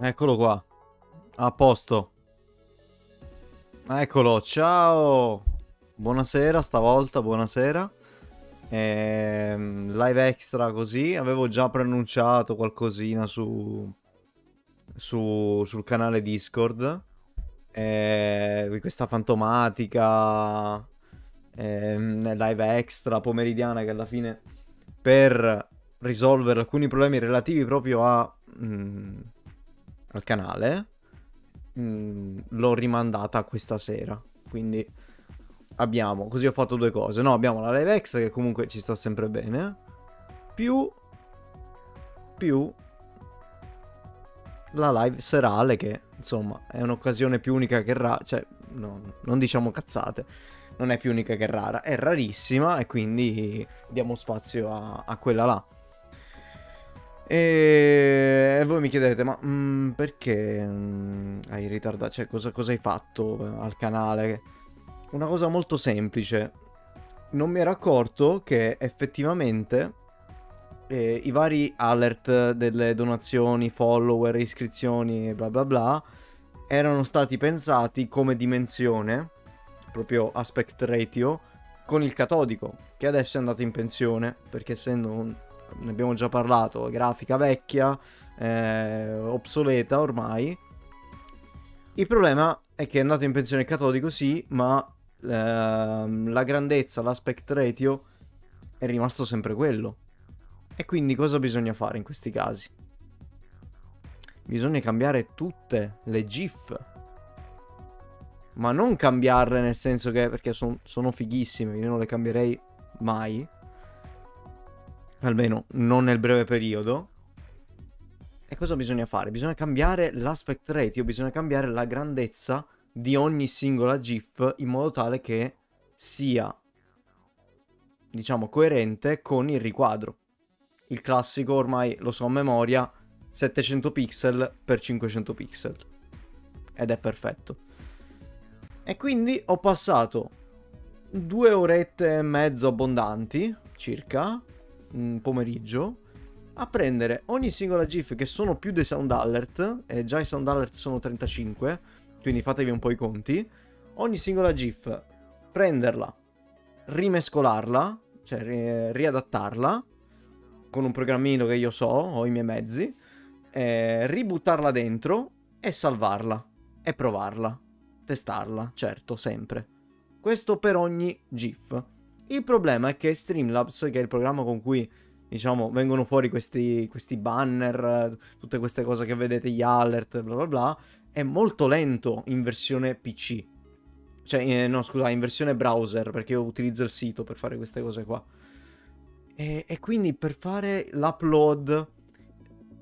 Eccolo qua. A posto. Eccolo, ciao. Buonasera stavolta, buonasera. Ehm, live extra così. Avevo già preannunciato qualcosina su, su sul canale Discord. Eh, questa fantomatica eh, live extra pomeridiana che alla fine per risolvere alcuni problemi relativi proprio a, mh, mm, al canale mh, mm, l'ho rimandata questa sera. Quindi abbiamo così ho fatto due cose. No abbiamo la live extra che comunque ci sta sempre bene. Più più la live serale che insomma è un'occasione più unica che rara, cioè no, non diciamo cazzate, non è più unica che rara, è rarissima e quindi diamo spazio a, a quella là. E voi mi chiederete, ma mh, mm, perché mh, mm, hai ritardato? Cioè, cosa, cosa hai fatto eh, al canale? Una cosa molto semplice. Non mi ero accorto che effettivamente eh, i vari alert delle donazioni, follower, iscrizioni e bla bla bla erano stati pensati come dimensione, proprio aspect ratio, con il catodico, che adesso è andato in pensione, perché essendo, un, ne abbiamo già parlato, grafica vecchia, eh, obsoleta ormai. Il problema è che è andato in pensione catodico, sì, ma ehm, la grandezza, l'aspect ratio è rimasto sempre quello. E quindi cosa bisogna fare in questi casi? Bisogna cambiare tutte le GIF. Ma non cambiarle nel senso che... Perché son, sono fighissime, io non le cambierei mai. Almeno non nel breve periodo. E cosa bisogna fare? Bisogna cambiare l'aspect ratio, bisogna cambiare la grandezza di ogni singola GIF in modo tale che sia, diciamo, coerente con il riquadro il classico ormai lo so a memoria, 700 pixel per 500 pixel. Ed è perfetto. E quindi ho passato due orette e mezzo abbondanti, circa, un pomeriggio, a prendere ogni singola GIF che sono più dei sound alert, e già i sound alert sono 35, quindi fatevi un po' i conti, ogni singola GIF, prenderla, rimescolarla, cioè ri- riadattarla, con un programmino che io so, ho i miei mezzi, eh, ributtarla dentro e salvarla e provarla, testarla, certo, sempre. Questo per ogni GIF. Il problema è che Streamlabs, che è il programma con cui diciamo vengono fuori questi, questi banner, tutte queste cose che vedete, gli alert, bla bla bla, è molto lento in versione PC. Cioè, eh, no, scusa, in versione browser, perché io utilizzo il sito per fare queste cose qua. E, e quindi per fare l'upload,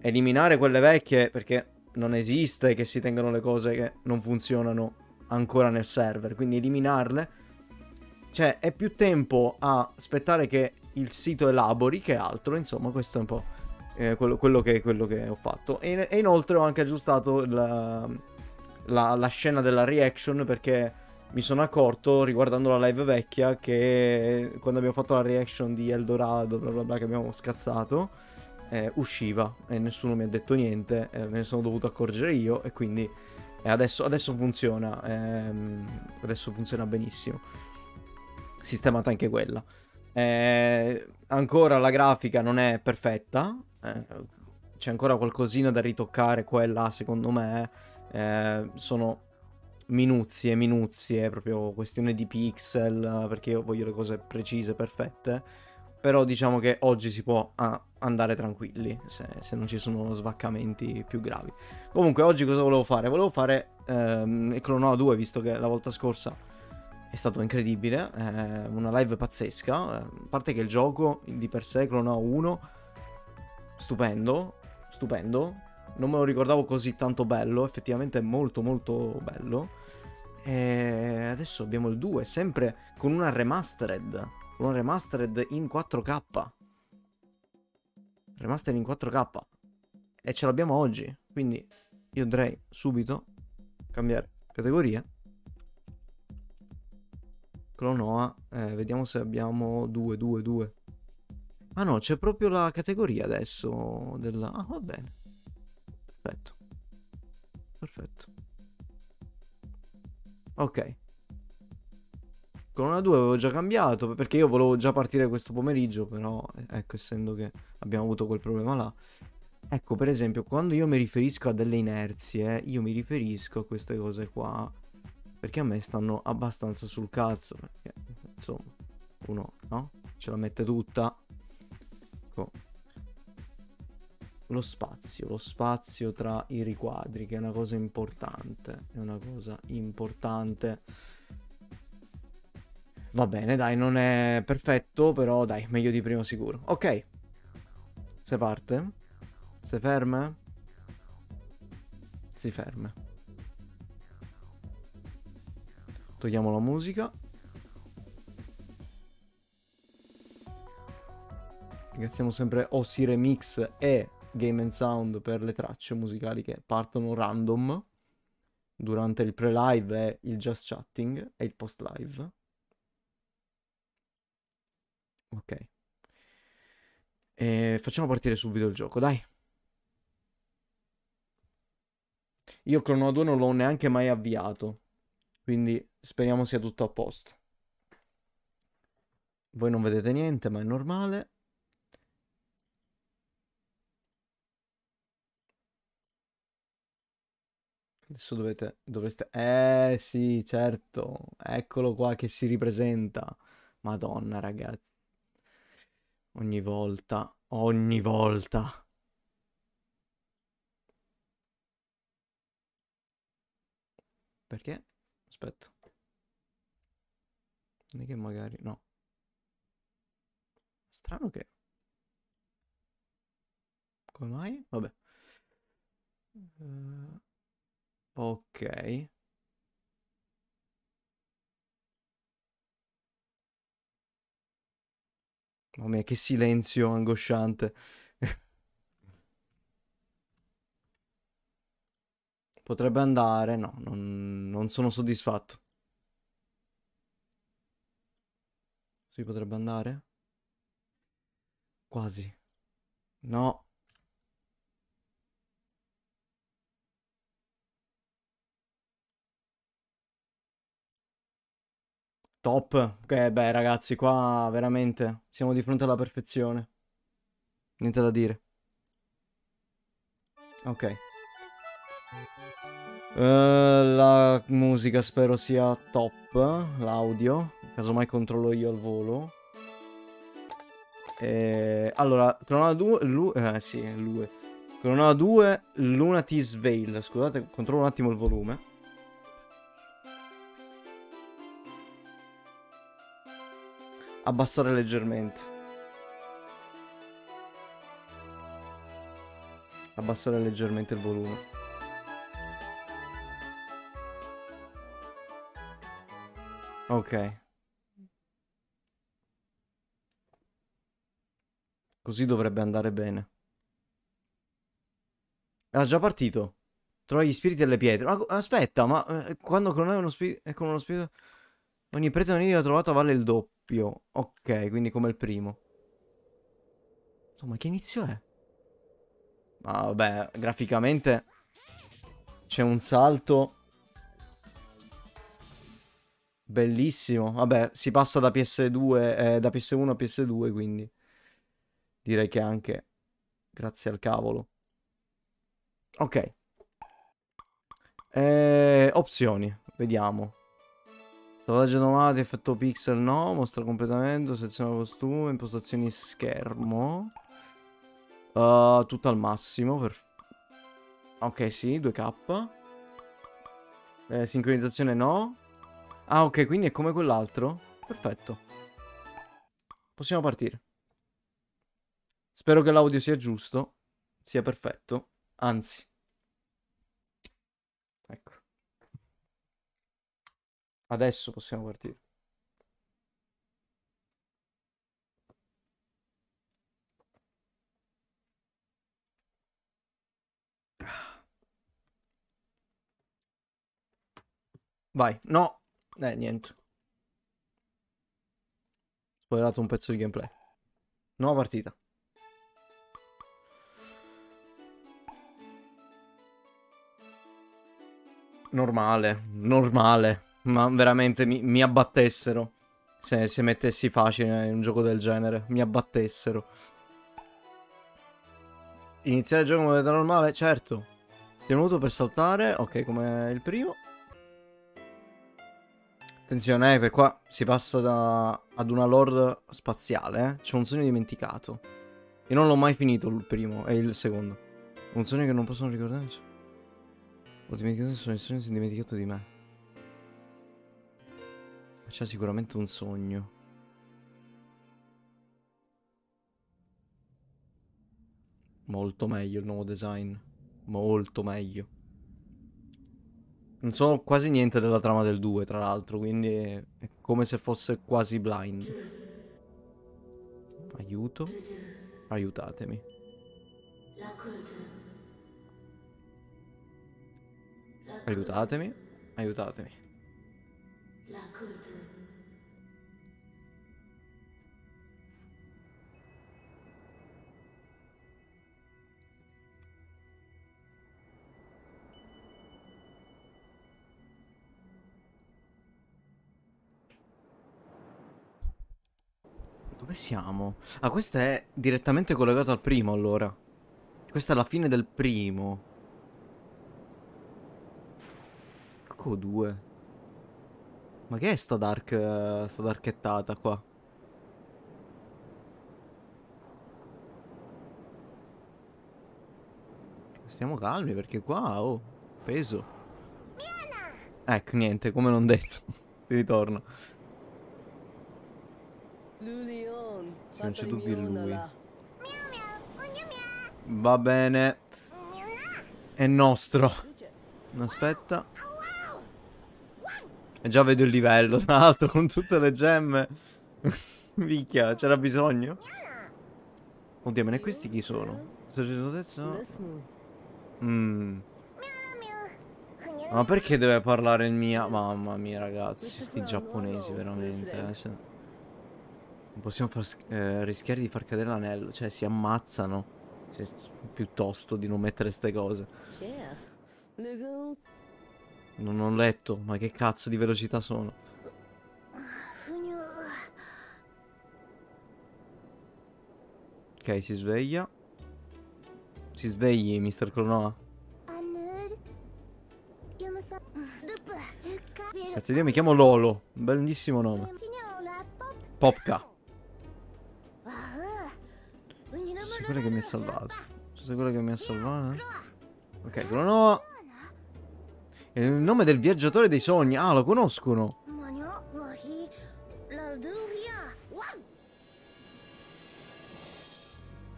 eliminare quelle vecchie, perché non esiste che si tengano le cose che non funzionano ancora nel server, quindi eliminarle, cioè è più tempo a aspettare che il sito elabori che altro, insomma questo è un po' eh, quello, quello, che, quello, che, ho fatto. E, e, inoltre ho anche aggiustato la, la, la scena della reaction perché mi sono accorto riguardando la live vecchia che quando abbiamo fatto la reaction di Eldorado, bla bla bla, che abbiamo scazzato, eh, usciva e nessuno mi ha detto niente, eh, me ne sono dovuto accorgere io e quindi eh, adesso, adesso, funziona, ehm, adesso funziona benissimo. Sistemata anche quella. Eh, ancora la grafica non è perfetta, eh, c'è ancora qualcosina da ritoccare qua secondo me. Eh, sono minuzie, minuzie, proprio questione di pixel, perché io voglio le cose precise, perfette. Però diciamo che oggi si può ah, andare tranquilli, se, se, non ci sono svaccamenti più gravi. Comunque oggi cosa volevo fare? Volevo fare ehm, il Clonoa 2, visto che la volta scorsa è stato incredibile, eh, una live pazzesca. A parte che il gioco di per sé, Clonoa 1, stupendo, stupendo, non me lo ricordavo così tanto bello, effettivamente è molto molto bello. E adesso abbiamo il 2, sempre con una remastered, con una remastered in 4K. Remastered in 4K. E ce l'abbiamo oggi, quindi io andrei subito cambiare categoria. Clonoa, eh, vediamo se abbiamo 2, 2, 2. Ah no, c'è proprio la categoria adesso della... Ah, va bene. Perfetto. perfetto. Ok. Con una 2 avevo già cambiato perché io volevo già partire questo pomeriggio, però ecco, essendo che abbiamo avuto quel problema là. Ecco, per esempio, quando io mi riferisco a delle inerzie, io mi riferisco a queste cose qua perché a me stanno abbastanza sul cazzo, perché insomma, uno, no? Ce la mette tutta. Ecco. Lo spazio, lo spazio tra i riquadri, che è una cosa importante, è una cosa importante. Va bene, dai, non è perfetto, però dai, meglio di prima sicuro. Ok. Se parte. Se ferma. Si ferma. Togliamo la musica. Ringraziamo sempre Ossi Remix e Game Sound per le tracce musicali che partono random durante il pre-live e il just chatting e il post-live. Ok. E facciamo partire subito il gioco, dai. Io Chrono 2 non l'ho neanche mai avviato, quindi speriamo sia tutto a posto. Voi non vedete niente, ma è normale. Adesso dovete, dovreste... Eh sì, certo, eccolo qua che si ripresenta. Madonna, ragazzi. Ogni volta, ogni volta. Perché? Aspetta. Non è che magari... No. Strano che... Come mai? Vabbè. Uh, ok. Mamma mia, che silenzio angosciante. Potrebbe andare, no, non, non sono soddisfatto. Si potrebbe andare? Quasi. No. Top. Ok, beh, ragazzi, qua veramente siamo di fronte alla perfezione. Niente da dire. Ok. Uh, la musica spero sia top, l'audio, casomai controllo io al volo. E... Allora, Cronona 2, Lu... eh sì, Lue. Cronona 2, Lunatis Veil, scusate, controllo un attimo il volume. abbassare leggermente. Abbassare leggermente il volume. Ok. Così dovrebbe andare bene. È già partito. Trova gli spiriti e le pietre. Ma aspetta, ma eh, quando con uno spirito... È con uno spirito... Ogni prete unito trovato vale il doppio doppio. Ok, quindi come il primo. ma che inizio è? Ma vabbè, graficamente c'è un salto bellissimo. Vabbè, si passa da PS2, eh, da PS1 a PS2, quindi direi che anche grazie al cavolo. Ok. Eh, opzioni, vediamo. Salvataggio nomade, effetto pixel no, mostra completamento, sezione costume, impostazioni schermo. Uh, tutto al massimo. Per... Ok, sì, 2K. Eh, sincronizzazione no. Ah, ok, quindi è come quell'altro. Perfetto. Possiamo partire. Spero che l'audio sia giusto, sia perfetto. Anzi. Ecco. Adesso possiamo partire. Vai, no, eh, niente. Spoilerato un pezzo di gameplay. Nuova partita. Normale, normale. Ma veramente mi, mi abbattessero. Se, se mettessi facile in un gioco del genere. Mi abbattessero. Iniziare il gioco in modalità normale? Certo. Tenuto per saltare. Ok, come il primo. Attenzione, eh, per qua si passa da, ad una lore spaziale, eh. C'è un sogno dimenticato. Io non l'ho mai finito il primo e il secondo. Un sogno che non possono ricordare. Ho dimenticato il sogno, il sogno si è dimenticato di me. C'è sicuramente un sogno. Molto meglio il nuovo design. Molto meglio. Non so quasi niente della trama del 2, tra l'altro, quindi è, come se fosse quasi blind. Aiuto. Aiutatemi. Aiutatemi. Aiutatemi. Dove siamo? Ah, questo è direttamente collegato al primo, allora. Questa è la fine del primo. Porco 2. Ma che è sta dark... sta darkettata qua? Stiamo calmi perché qua, oh, peso. Ecco, niente, come non detto. Ritorno. Se non c'è dubbio è lui. Va bene. È nostro. Aspetta. E già vedo il livello, tra l'altro, con tutte le gemme. Minchia, c'era bisogno? Oddio, ma ne questi chi sono? Mmm. Ma perché deve parlare il mia? Mamma mia, ragazzi, sti giapponesi, veramente. Eh. Non possiamo far, eh, rischiare di far cadere l'anello. Cioè, si ammazzano. Se, piuttosto di non mettere ste cose. Non ho letto, ma che cazzo di velocità sono? Ok, si sveglia. Si svegli, Mr. Clonoa. Cazzo, io mi chiamo Lolo. Bellissimo nome. Popka. Quella che mi ha salvato. Sei quella che mi ha salvato? Ok, Clonoa. È il nome del viaggiatore dei sogni. Ah, lo conoscono.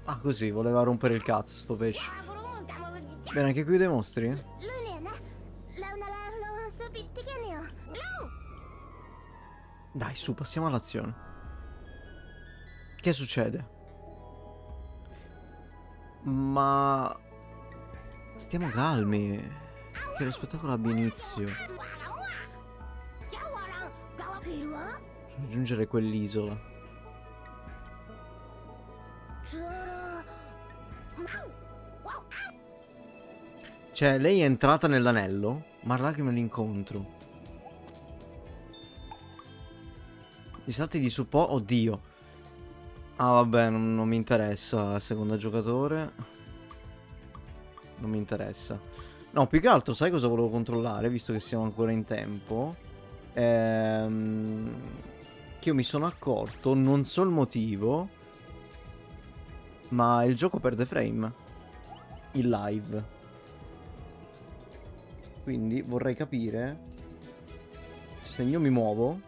Ah, così, voleva rompere il cazzo sto pesce. Bene, anche qui dei mostri? Dai, su, passiamo all'azione. Che succede? Ma... Stiamo calmi. Che lo spettacolo abbia inizio. Raggiungere quell'isola. Cioè, lei è entrata nell'anello, ma lacrime l'incontro. I salti di supporto... Oddio. Ah, vabbè, non, non mi interessa. Seconda giocatore. Non mi interessa. No, più che altro, sai cosa volevo controllare, visto che siamo ancora in tempo? Ehm, che io mi sono accorto, non so il motivo, ma il gioco perde frame. Il live. Quindi vorrei capire se io mi muovo.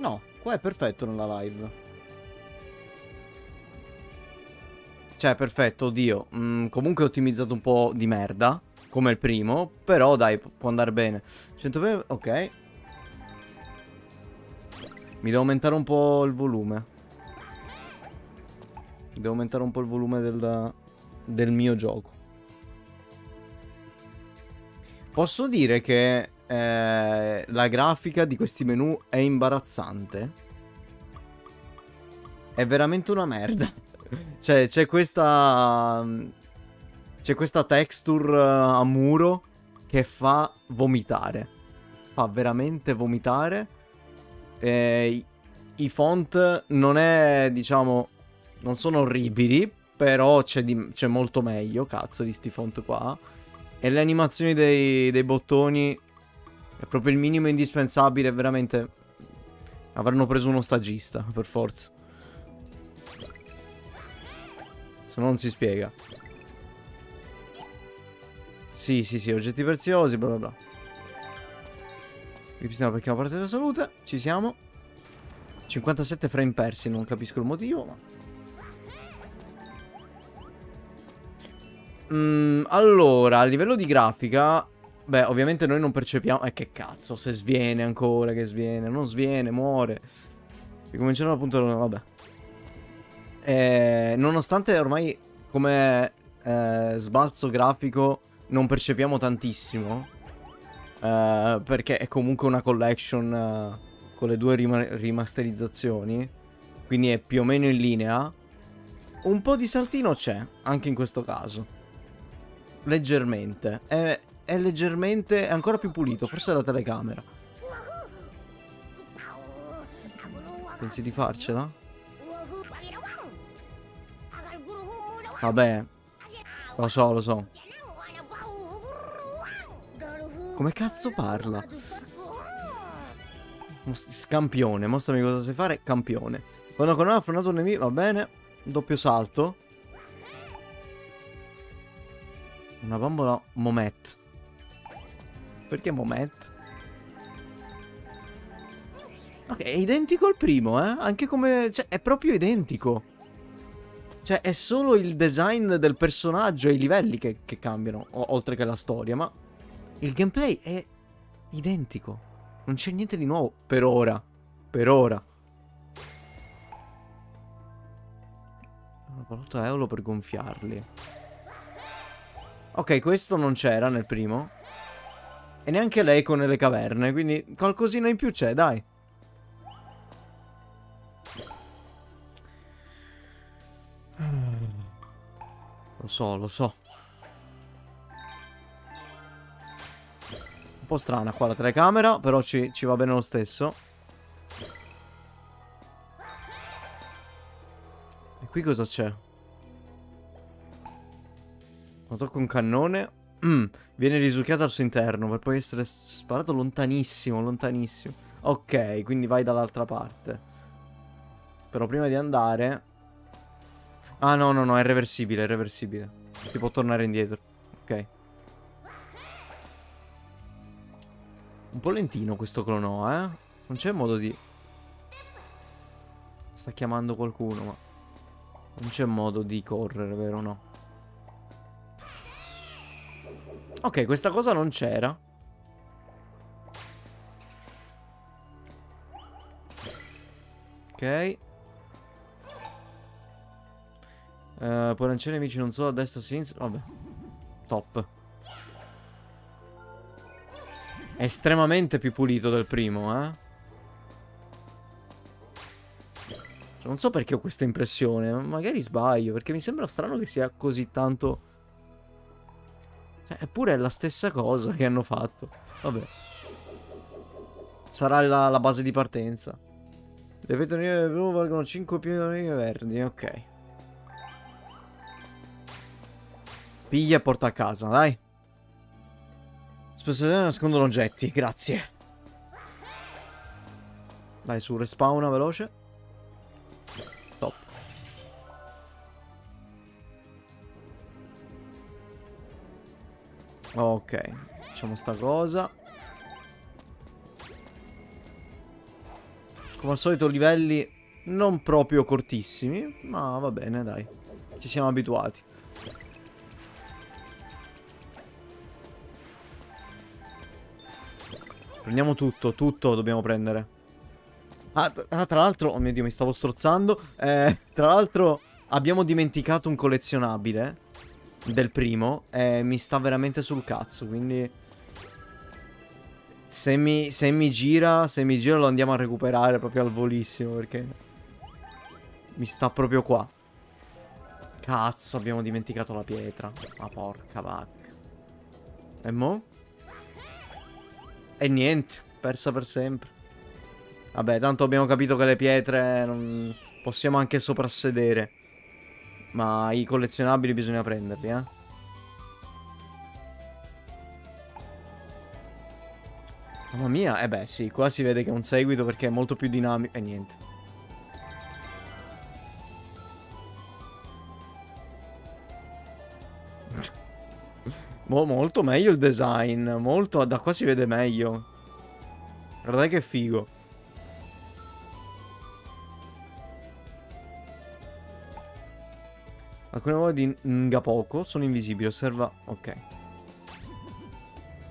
No, qua è perfetto nella live. Cioè, perfetto, oddio. Mm, comunque ottimizzato un po' di merda. Come il primo. Però, dai, può andare bene. 100 Ok. Mi devo aumentare un po' il volume. Devo aumentare un po' il volume del, del mio gioco. Posso dire che eh, la grafica di questi menu è imbarazzante. È veramente una merda. Cioè, c'è questa... Mm, C'è questa texture uh, a muro che fa vomitare. Fa veramente vomitare. E i font non è, diciamo, non sono orribili, però c'è molto meglio, cazzo, di sti font qua. E le animazioni dei, dei bottoni è proprio il minimo indispensabile, veramente. Avranno preso uno stagista, per forza. Se no non si spiega. Sì, sì, sì, oggetti preziosi, bla bla bla. Ripristiniamo perché la parte della salute. Ci siamo. 57 frame persi, non capisco il motivo, ma... Mm, allora, a livello di grafica, beh, ovviamente noi non percepiamo... Eh, che cazzo, se sviene ancora, che sviene. Non sviene, muore. Ricomincerò appunto... Vabbè. Eh, nonostante ormai come eh, sbalzo grafico non percepiamo tantissimo, eh, perché è comunque una collection eh, con le due rima rimasterizzazioni, quindi è più o meno in linea, un po' di saltino c'è, anche in questo caso. Leggermente. È, è leggermente... è ancora più pulito, forse la telecamera. Pensi di farcela? Vabbè. Lo so, lo so. Come cazzo parla? Scampione, mostrami cosa sai fare, campione. Quando con ha affrontato un nemico, va bene. Doppio salto. Una bambola Momet. Perché Momet? Ok, è identico al primo, eh? Anche come... Cioè, è proprio identico. Cioè, è solo il design del personaggio e i livelli che, che cambiano, oltre che la storia, ma il gameplay è identico. Non c'è niente di nuovo per ora. Per ora. Una pallottola euro per gonfiarli. Ok, questo non c'era nel primo. E neanche l'eco nelle caverne, quindi qualcosina in più c'è, dai. Lo so, lo so. Un po' strana qua la telecamera, però ci, ci va bene lo stesso. E qui cosa c'è? Quando tocca un cannone... Mm, viene risucchiato al suo interno per poi essere sparato lontanissimo, lontanissimo. Ok, quindi vai dall'altra parte. Però prima di andare... Ah, no, no, no, è reversibile, è reversibile. Si può tornare indietro. Ok. Un po' lentino questo clono, eh? Non c'è modo di... Sta chiamando qualcuno, ma... Non c'è modo di correre, vero no? Ok, questa cosa non c'era. Ok. Uh, puoi lanciare nemici non solo a destra a sinistra. Vabbè. Top. È estremamente più pulito del primo, eh. Cioè, non so perché ho questa impressione. Magari sbaglio. Perché mi sembra strano che sia così tanto... Cioè, eppure è la stessa cosa che hanno fatto. Vabbè. Sarà la, la base di partenza. Le vetture blu valgono 5 più di verdi. Ok. Piglia e porta a casa, dai. Spesso nascondono oggetti, grazie. Dai, su, respawna veloce. Ok, facciamo sta cosa. Come al solito livelli non proprio cortissimi, ma va bene, dai. Ci siamo abituati. Prendiamo tutto, tutto dobbiamo prendere. Ah, ah tra l'altro, oh mio Dio, mi stavo strozzando. Eh, tra l'altro abbiamo dimenticato un collezionabile del primo e mi sta veramente sul cazzo, quindi... Se mi, se mi gira, se mi gira lo andiamo a recuperare proprio al volissimo perché... Mi sta proprio qua. Cazzo, abbiamo dimenticato la pietra. Ma porca vacca. E mo'? E niente, persa per sempre. Vabbè, tanto abbiamo capito che le pietre non... possiamo anche soprassedere. Ma i collezionabili bisogna prenderli, eh. Mamma mia, eh beh sì, qua si vede che è un seguito perché è molto più dinamico. E niente. Mo molto meglio il design. Molto. Da qua si vede meglio. Guardate che figo. Alcune volte di Ngapoko sono invisibili. Osserva. Ok.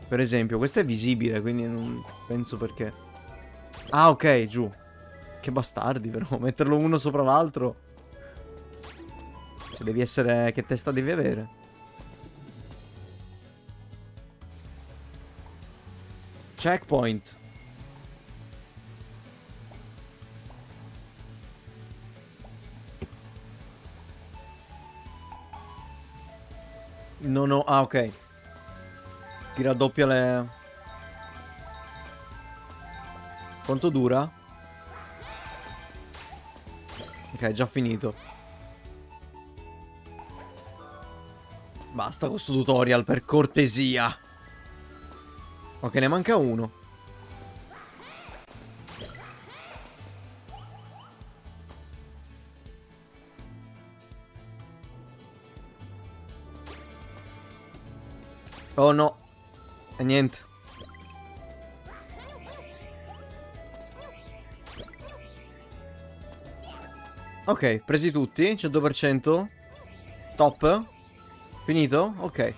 Per esempio, questo è visibile, quindi non penso perché. Ah, ok, giù. Che bastardi, però. Metterlo uno sopra l'altro. Cioè, devi essere... Che testa devi avere? Checkpoint. Non ho... Ah, ok. Ti raddoppia le... Quanto dura? Ok, già finito. Basta questo tutorial, per cortesia. Ok, ne manca uno. Oh no. E niente. Ok, presi tutti, 100%. Top. Finito? Ok.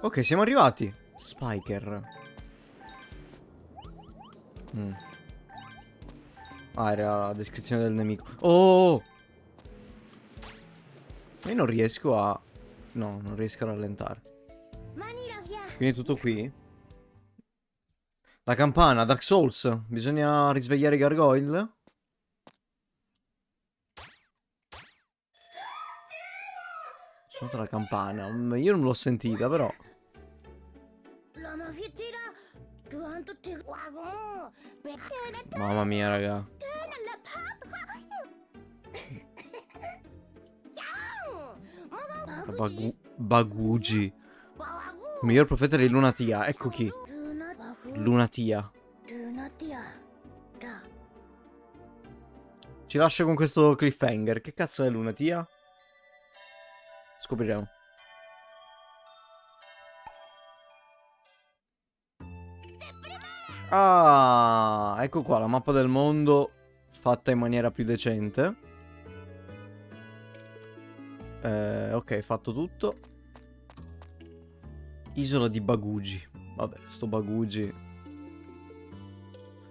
Ok, siamo arrivati. Spiker. Mm. Ah, era la descrizione del nemico. Oh! Io non riesco a... No, non riesco a rallentare. Quindi tutto qui? La campana, Dark Souls. Bisogna risvegliare i gargoyle? Suonata la campana. Mm, io non l'ho sentita, però. Mamma mia, raga. Bagu Bagugi. Il miglior profeta di Lunatia. Ecco chi. Lunatia. Ci lascia con questo cliffhanger. Che cazzo è Lunatia? Scopriremo. Ah, ecco qua la mappa del mondo fatta in maniera più decente. Eh, ok, fatto tutto. Isola di Bagugi. Vabbè, sto Bagugi.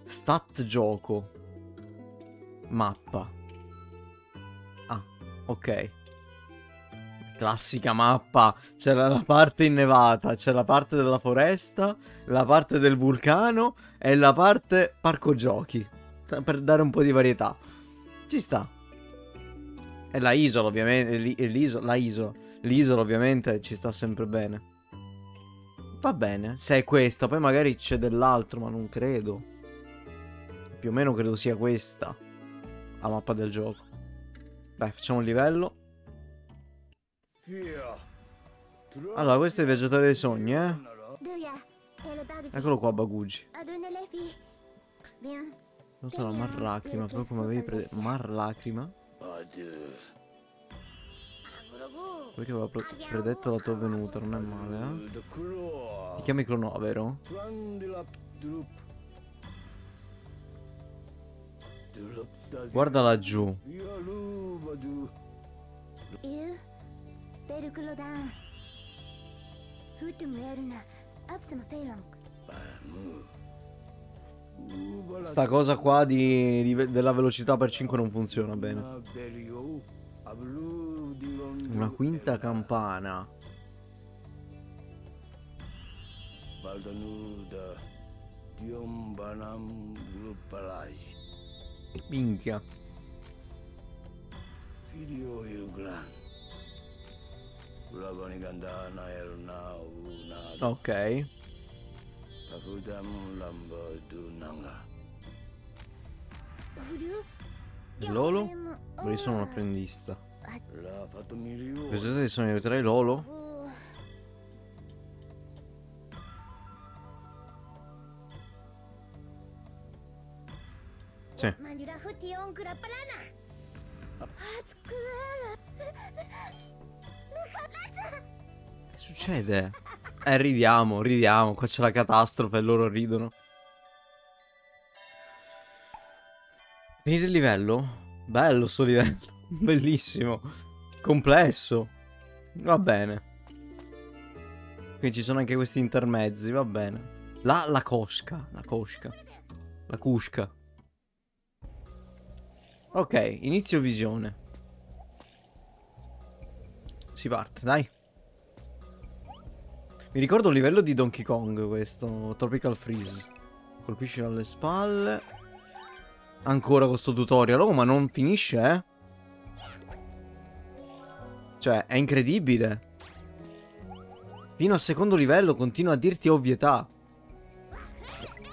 Stat gioco. Mappa. Ah, ok. Classica mappa. C'è la parte innevata, c'è la parte della foresta, la parte del vulcano e la parte parco giochi. Per dare un po' di varietà. Ci sta. E la isola ovviamente, l'isola, la isola. L'isola ovviamente ci sta sempre bene. Va bene, se è questa, poi magari c'è dell'altro, ma non credo. Più o meno credo sia questa la mappa del gioco. Beh, facciamo un livello. Allora, questo è il viaggiatore dei sogni, eh? Eccolo qua, Bagugi. Non so, Mar Lacrima, proprio come avevi predetto. Mar Lacrima? Perché aveva predetto la tua venuta, non è male, eh? Ti chiami Clono, vero? Guarda laggiù. Sta cosa qua di, di, della velocità per 5 non funziona bene. Una quinta campana. Minchia. Figlio Ilglan, Ok. Lamba Dunanga. Lolo? Vorrei sono un apprendista. Migliore. Presentate sono i tre Lolo? Sì. Succede? Eh, ridiamo, ridiamo. Qua c'è la catastrofe e loro ridono. Finite il livello? Bello sto livello. Bellissimo. Complesso. Va bene. Qui ci sono anche questi intermezzi, va bene. La, la cosca. La cosca. La cusca. Ok, inizio visione. Si parte, dai. Mi ricordo il livello di Donkey Kong questo, Tropical Freeze. Colpisci dalle spalle. Ancora questo tutorial, oh ma non finisce, eh? Cioè, è incredibile. Fino al secondo livello continua a dirti ovvietà.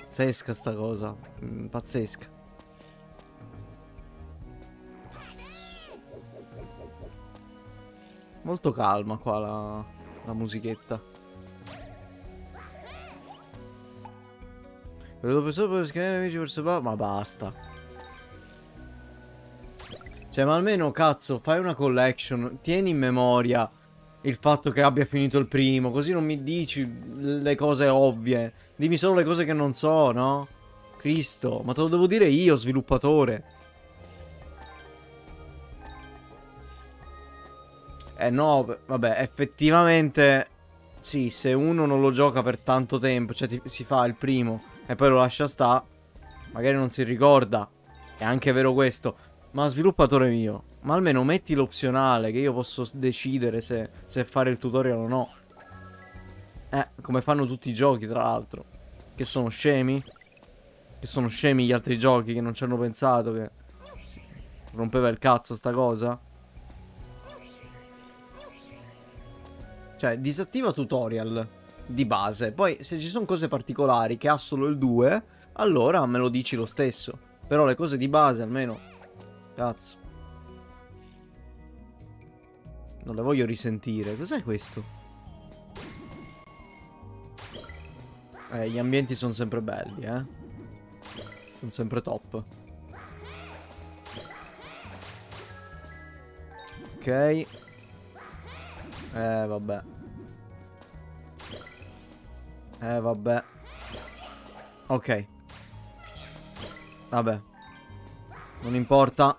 Pazzesca sta cosa, mm, pazzesca. Molto calma qua la, la musichetta. Vedo pensato per schiacciare amici verso pa- Ma basta. Cioè, ma almeno, cazzo, fai una collection. Tieni in memoria il fatto che abbia finito il primo. Così non mi dici le cose ovvie. Dimmi solo le cose che non so, no? Cristo, ma te lo devo dire io, sviluppatore. Eh no, vabbè, effettivamente sì, se uno non lo gioca per tanto tempo, cioè ti- si fa il primo e poi lo lascia sta, magari non si ricorda. È anche vero questo. Ma sviluppatore mio, ma almeno metti l'opzionale che io posso decidere se, se fare il tutorial o no. Eh, come fanno tutti i giochi, tra l'altro. Che sono scemi. Che sono scemi gli altri giochi che non ci hanno pensato che... Rompeva il cazzo sta cosa. Cioè, disattiva tutorial di base. Poi, se ci sono cose particolari che ha solo il 2, allora me lo dici lo stesso. Però le cose di base, almeno... Cazzo. Non le voglio risentire. Cos'è questo? Eh, gli ambienti sono sempre belli, eh. Sono sempre top. Ok. Eh, vabbè. Eh, vabbè. Ok. Vabbè. Non importa.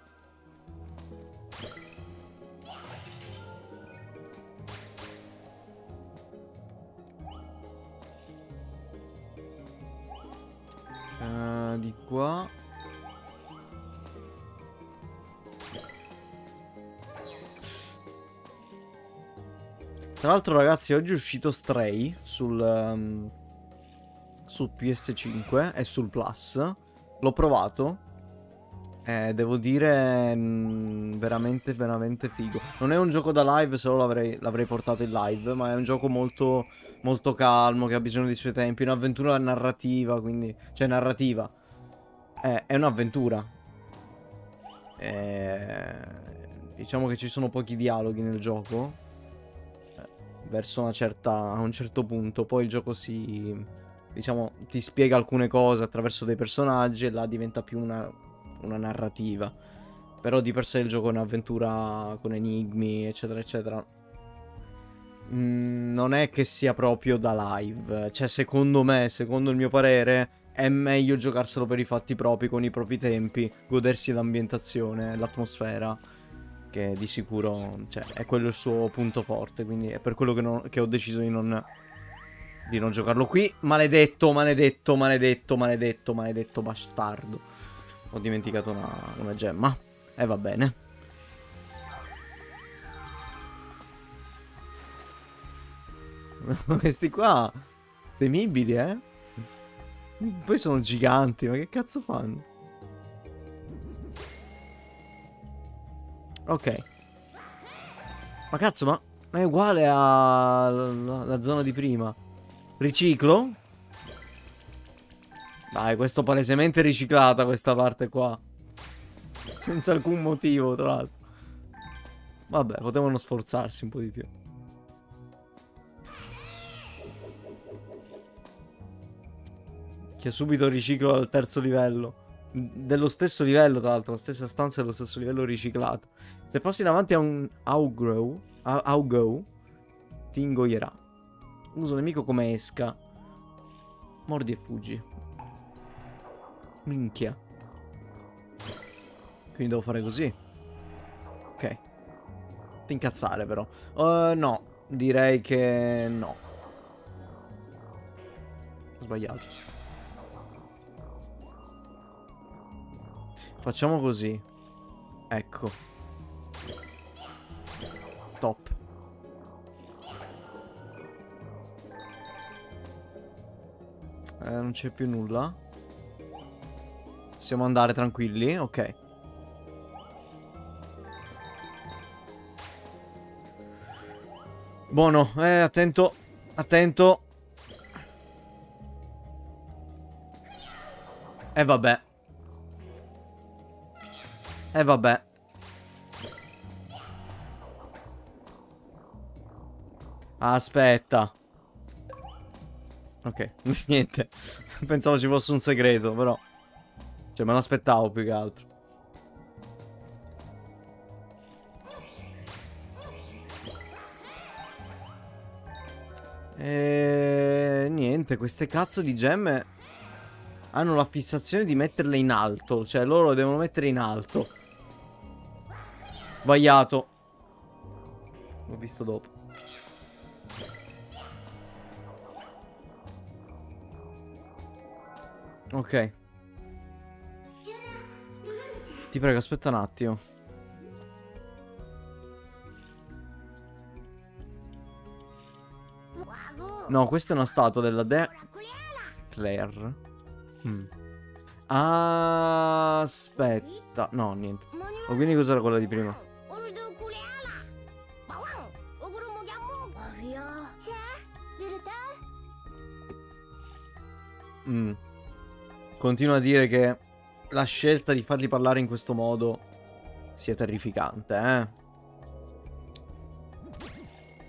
Eh, di qua. Tra l'altro ragazzi oggi è uscito Stray sul, ehm, su PS5 e sul Plus. L'ho provato. Eh, devo dire mm, veramente veramente figo. Non è un gioco da live, se no l'avrei, portato in live, ma è un gioco molto, molto calmo, che ha bisogno dei suoi tempi. Un'avventura narrativa, quindi... Cioè narrativa. Eh, è un'avventura. Eh, diciamo che ci sono pochi dialoghi nel gioco. Verso certa, a un certo punto. Poi il gioco si... Diciamo, ti spiega alcune cose attraverso dei personaggi e là diventa più una, una narrativa. Però di per sé il gioco è un'avventura con enigmi, eccetera, eccetera. Mm, non è che sia proprio da live. Cioè, secondo me, secondo il mio parere, è meglio giocarselo per i fatti propri, con i propri tempi, godersi l'ambientazione, l'atmosfera. Che di sicuro, cioè, è quello il suo punto forte. Quindi è per quello che, non- che ho deciso di non, di non giocarlo qui. Maledetto, maledetto, maledetto, maledetto, maledetto bastardo. Ho dimenticato una, una gemma. E va bene. Questi qua temibili, eh? Poi sono giganti, ma che cazzo fanno? Ok. Ma cazzo, ma, ma è uguale alla zona di prima. Riciclo? Dai, questo palesemente riciclata questa parte qua. Senza alcun motivo, tra l'altro. Vabbè, potevano sforzarsi un po' di più. Che subito riciclo al terzo livello. Dello stesso livello, tra l'altro, la stessa stanza dello stesso livello riciclato. Se passi davanti a un Augrow, Augo, ti ingoierà. Uso nemico come esca. Mordi e fuggi. Minchia. Quindi devo fare così. Ok. Ti incazzare però. Uh, no, direi che no. Ho sbagliato. Facciamo così. Ecco. Top. Eh, non c'è più nulla. Possiamo andare tranquilli? Ok. Buono, eh, attento. Attento. E eh, vabbè. E eh, vabbè. Aspetta. Ok, niente. Pensavo ci fosse un segreto, però. Cioè, me l'aspettavo più che altro. E... Niente, queste cazzo di gemme hanno la fissazione di metterle in alto. Cioè, loro le devono mettere in alto. Sbagliato. L'ho visto dopo. Ok. Ti prego, aspetta un attimo. No, questa è una statua della dea... Claire. Mm. Aspetta. No, niente. O quindi cos'era quella di prima? Mm. Continua a dire che la scelta di farli parlare in questo modo sia terrificante, eh.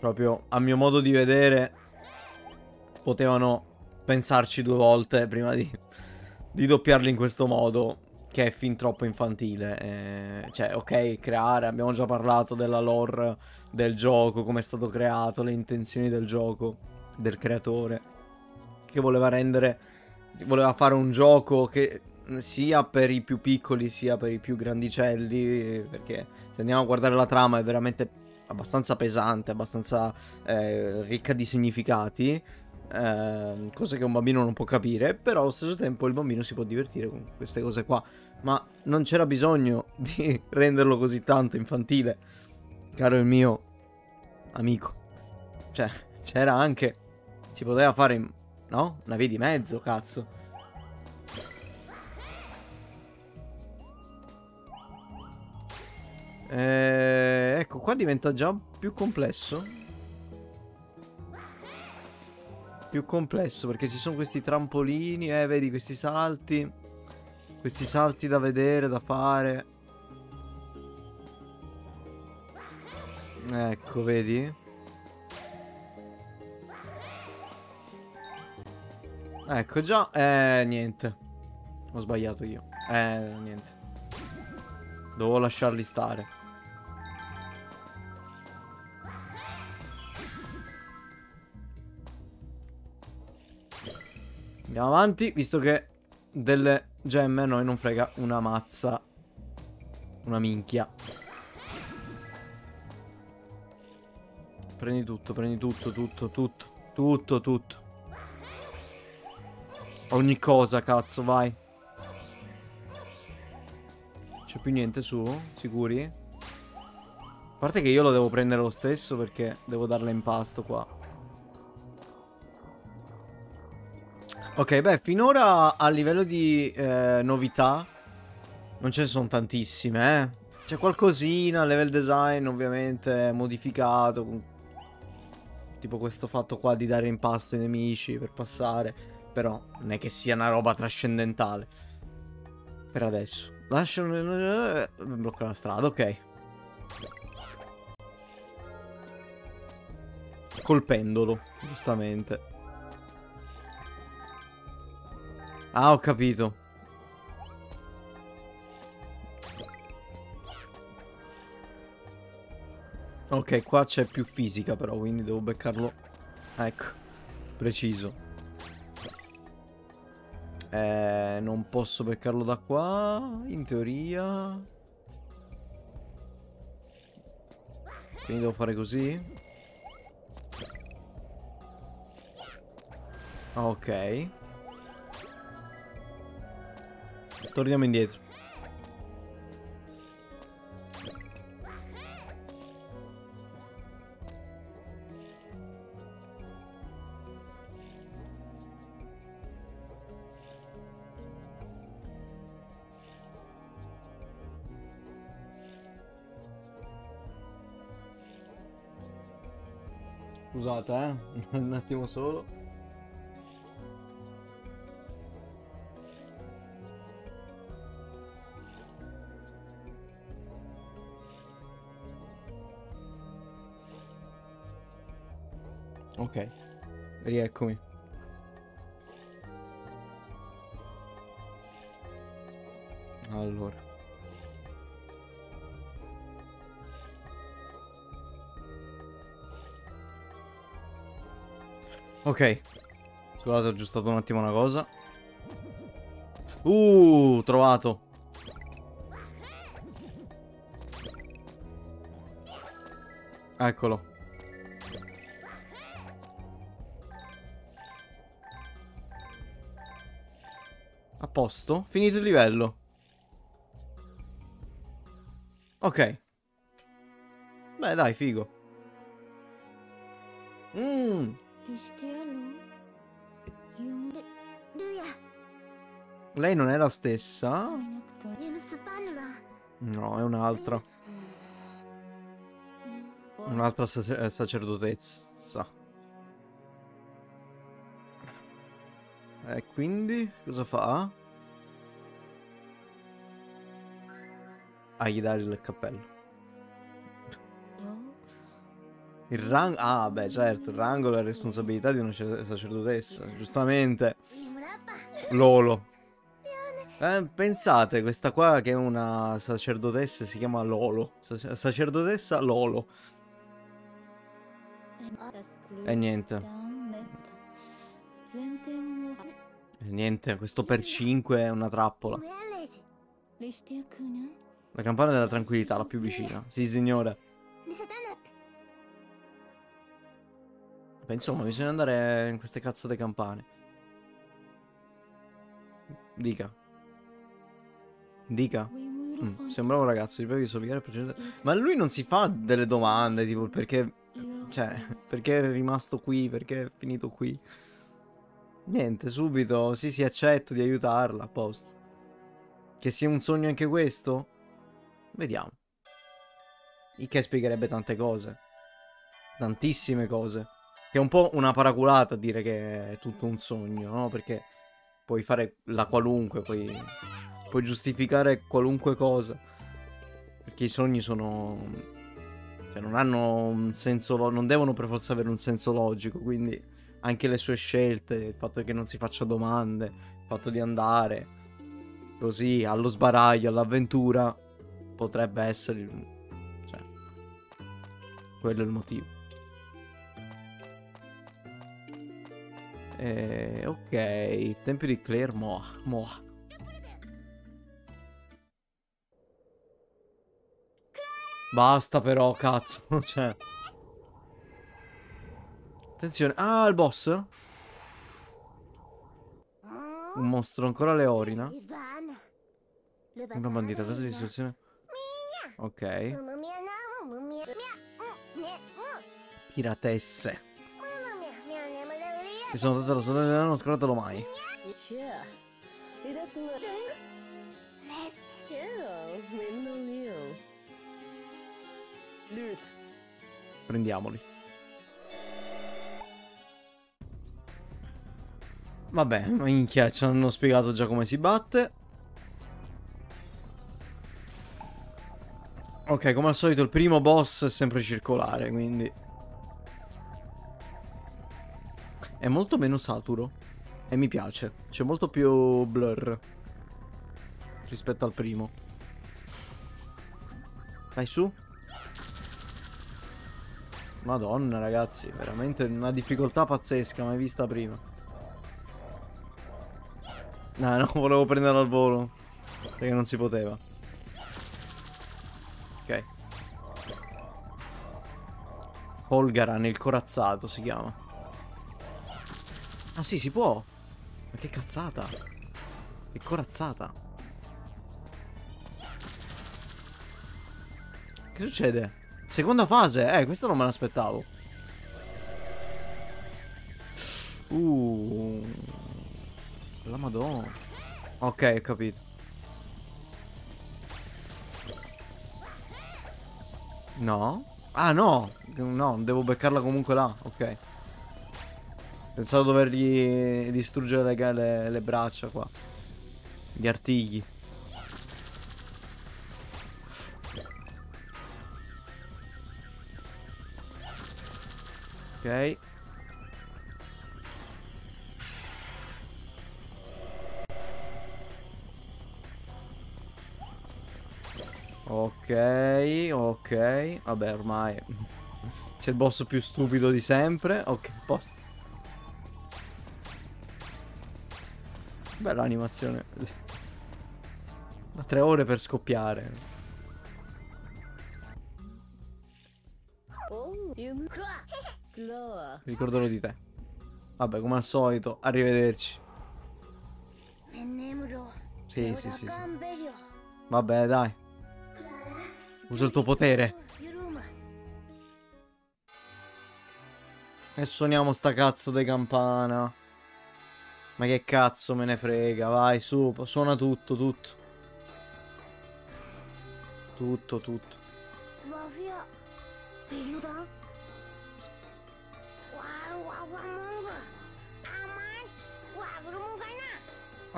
Proprio a mio modo di vedere potevano pensarci due volte prima di, di doppiarli in questo modo che è fin troppo infantile. Eh, cioè, ok, creare, abbiamo già parlato della lore del gioco, come è stato creato, le intenzioni del gioco, del creatore, che voleva rendere voleva fare un gioco che sia per i più piccoli sia per i più grandicelli, perché se andiamo a guardare la trama è veramente abbastanza pesante, abbastanza eh, ricca di significati, eh, cose che un bambino non può capire, però allo stesso tempo il bambino si può divertire con queste cose qua, ma non c'era bisogno di renderlo così tanto infantile, caro il mio amico. Cioè, c'era anche, si poteva fare No? Una via di mezzo, cazzo. Eh, ecco, qua diventa già più complesso. Più complesso perché ci sono questi trampolini, eh, vedi questi salti. Questi salti da vedere, da fare. Ecco, vedi? Ecco già, eh, niente. Ho sbagliato io. Eh, niente. Dovevo lasciarli stare. Andiamo avanti, visto che delle gemme a noi non frega una mazza. Una minchia. Prendi tutto, prendi tutto, tutto, tutto. Tutto, tutto. Ogni cosa, cazzo, vai. C'è più niente su? Sicuri? A parte che io lo devo prendere lo stesso perché devo darle in pasto qua. Ok, beh, finora a livello di eh, novità non ce ne sono tantissime, eh. C'è qualcosina, level design ovviamente modificato, tipo questo fatto qua di dare impasto ai nemici per passare, però non è che sia una roba trascendentale. Per adesso. Lasciano... eh, Blocca la strada, ok. Colpendolo, giustamente. Ah, ho capito. Ok, qua c'è più fisica però, quindi devo beccarlo. Ecco, preciso. Eh, non posso beccarlo da qua, in teoria. Quindi devo fare così. Ok. Torniamo indietro. Scusate, eh? Un attimo solo. Ok, rieccomi. Ok. Scusate, ho aggiustato un attimo una cosa. Uh, trovato. Eccolo. A posto. Finito il livello. Ok. Beh, dai, figo. Mmm. Lei non è la stessa? No, è un'altra. Un'altra sacerdotezza. Eh, sacerdotessa. E quindi cosa fa? Ah, gli dà il cappello. Il rango... Ah, beh, certo, il rango è la responsabilità di una sacerdotessa, giustamente. Lolo. Eh, pensate, questa qua che è una sacerdotessa si chiama Lolo. Sac sacerdotessa Lolo. E niente. E niente, questo per 5 è una trappola. La campana della tranquillità, la più vicina. Sì, signore. Beh, insomma, bisogna andare in queste cazzo di campane. Dica. Dica. Mm, sembra un ragazzo, di sollecare il precedente. Ma lui non si fa delle domande, tipo, perché... Cioè, perché è rimasto qui, perché è finito qui. Niente, subito, sì, sì, accetto di aiutarla, a posto. Che sia un sogno anche questo? Vediamo. Il che spiegherebbe tante cose. Tantissime cose. Che è un po' una paraculata dire che è tutto un sogno, no? Perché puoi fare la qualunque, puoi, puoi giustificare qualunque cosa. Perché i sogni sono... Cioè, non hanno un senso... lo- non devono per forza avere un senso logico, quindi anche le sue scelte, il fatto che non si faccia domande, il fatto di andare così allo sbaraglio, all'avventura, potrebbe essere... Cioè, quello è il motivo. Eh, ok, tempio di Claire Moa. Moa. Basta però, cazzo, cioè... Attenzione, ah, il boss? Un mostro ancora le orina. Una bandita, cosa di distruzione? Ok. Piratesse. Mi sono dato la sorella, non scordatelo mai. Yeah. Prendiamoli. Vabbè, minchia, ci hanno spiegato già come si batte. Ok, come al solito il primo boss è sempre circolare, quindi... È molto meno saturo. E mi piace. C'è molto più blur. Rispetto al primo. Vai su. Madonna, ragazzi. Veramente una difficoltà pazzesca, mai vista prima. No, no, volevo prenderla al volo. Perché non si poteva. Ok. Olgara nel corazzato si chiama. Ah sì, si può. Ma che cazzata. Che corazzata. Che succede? Seconda fase. Eh, questa non me l'aspettavo. Uh. La madonna. Ok, ho capito. No? Ah no! No, devo beccarla comunque là. Ok. Pensavo dovergli distruggere le, le, le braccia qua. Gli artigli. Ok. Ok. Vabbè, ormai c'è il boss più stupido di sempre. Ok, posto. Bella animazione. Da tre ore per scoppiare. Oh, Ricordalo di te. Vabbè, come al solito, arrivederci. Sì, sì, sì, sì. Vabbè, dai. Usa il tuo potere. E suoniamo sta cazzo di campana. Ma che cazzo me ne frega, vai, su, suona tutto, tutto. Tutto, tutto.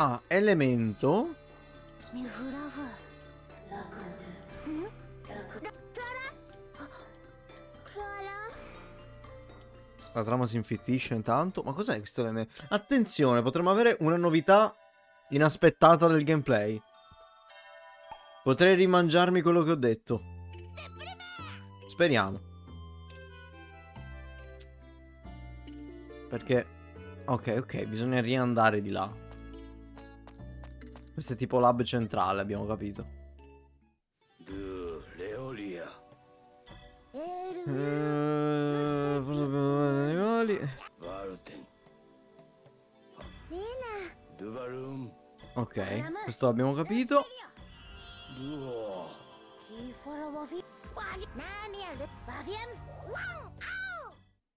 Ah, elemento. La trama si infittisce intanto. Ma cos'è questo elemento? Attenzione, potremmo avere una novità inaspettata del gameplay. Potrei rimangiarmi quello che ho detto. Speriamo. Perché... Ok, ok, bisogna riandare di là. Questo è tipo l'hub centrale, abbiamo capito. Leolia. Eh, Animali. Ok, questo abbiamo capito.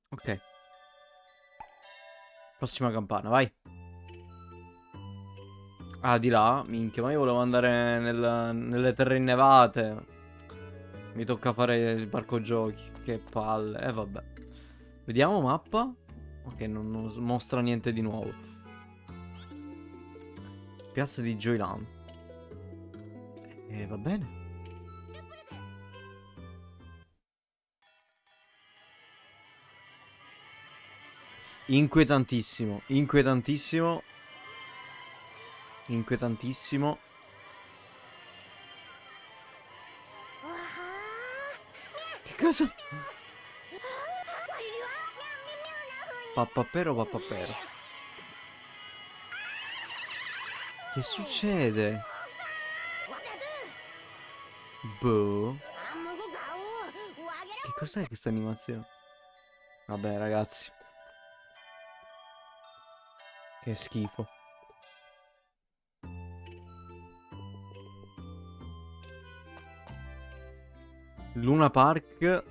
Ok. Prossima campana, vai. Ah, di là? Minchia, ma io volevo andare nel- nelle terre innevate. Mi tocca fare il parco giochi. Che palle. E eh, vabbè. Vediamo mappa. Ok, non, non mostra niente di nuovo. Piazza di Joyland. E va bene. Inquietantissimo, inquietantissimo inquietantissimo. Che cosa... Pappapero, pappapero. Che succede? Boh. Che cos'è questa animazione? Vabbè, ragazzi. Che schifo. Luna Park.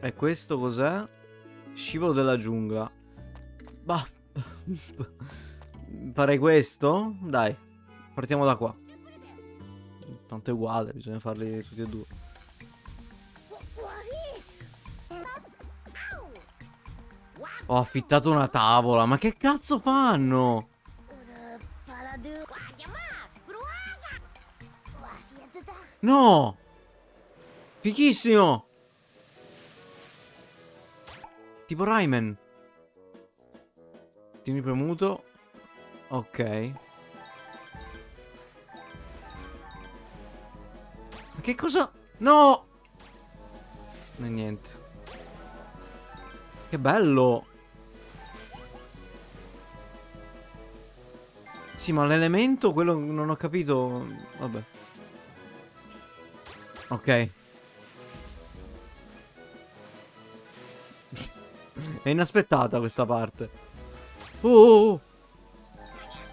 E questo cos'è? Scivolo della giungla. Bah. Farei questo? Dai. Partiamo da qua. Tanto è uguale, bisogna farli tutti e due. Ho affittato una tavola, ma che cazzo fanno? No! Fichissimo! Tipo Rayman. Tieni premuto. Ok. Ma che cosa? No! E niente. Che bello! Sì, ma l'elemento, quello non ho capito. Vabbè. Ok. È inaspettata questa parte. Oh, oh, oh.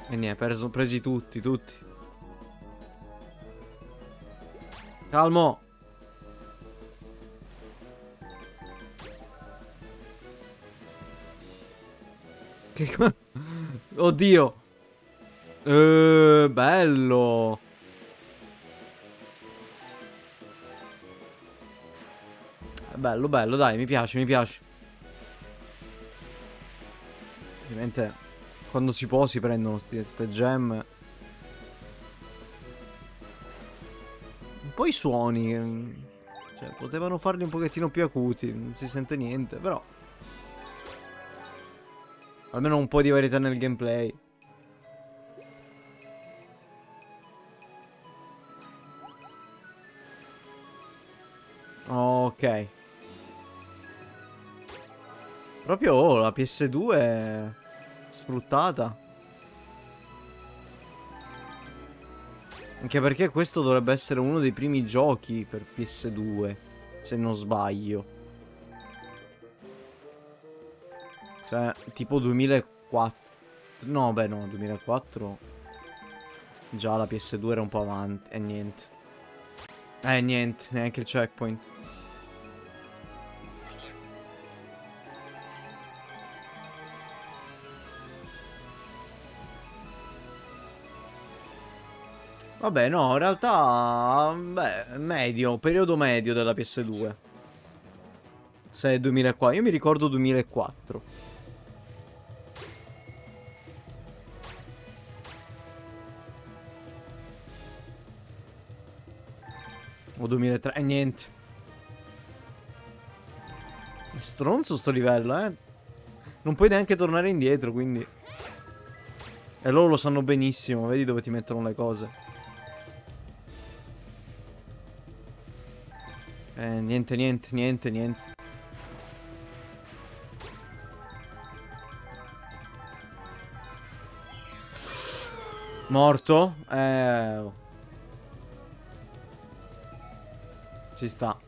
E niente, preso, presi tutti, tutti. Calmo. Che Oddio. Eh, bello. Bello, bello, dai, mi piace, mi piace. Ovviamente quando si può si prendono queste gem. Un po' i suoni. Cioè, potevano farli un pochettino più acuti. Non si sente niente, però. Almeno un po' di varietà nel gameplay. Ok. Proprio oh, la PS2 è sfruttata. Anche perché questo dovrebbe essere uno dei primi giochi per PS2, se non sbaglio. Cioè, tipo 2004. No, beh, no, 2004. Già la PS2 era un po' avanti. E niente. Eh, niente, neanche il checkpoint. Vabbè, no, in realtà, beh, medio, periodo medio della PS2. Se è 2004, io mi ricordo 2004. O 2003, e niente. È stronzo sto livello, eh. Non puoi neanche tornare indietro, quindi... E loro lo sanno benissimo, vedi dove ti mettono le cose. Eh, niente, niente, niente, niente. Morto? Eh... oh. Ci sta.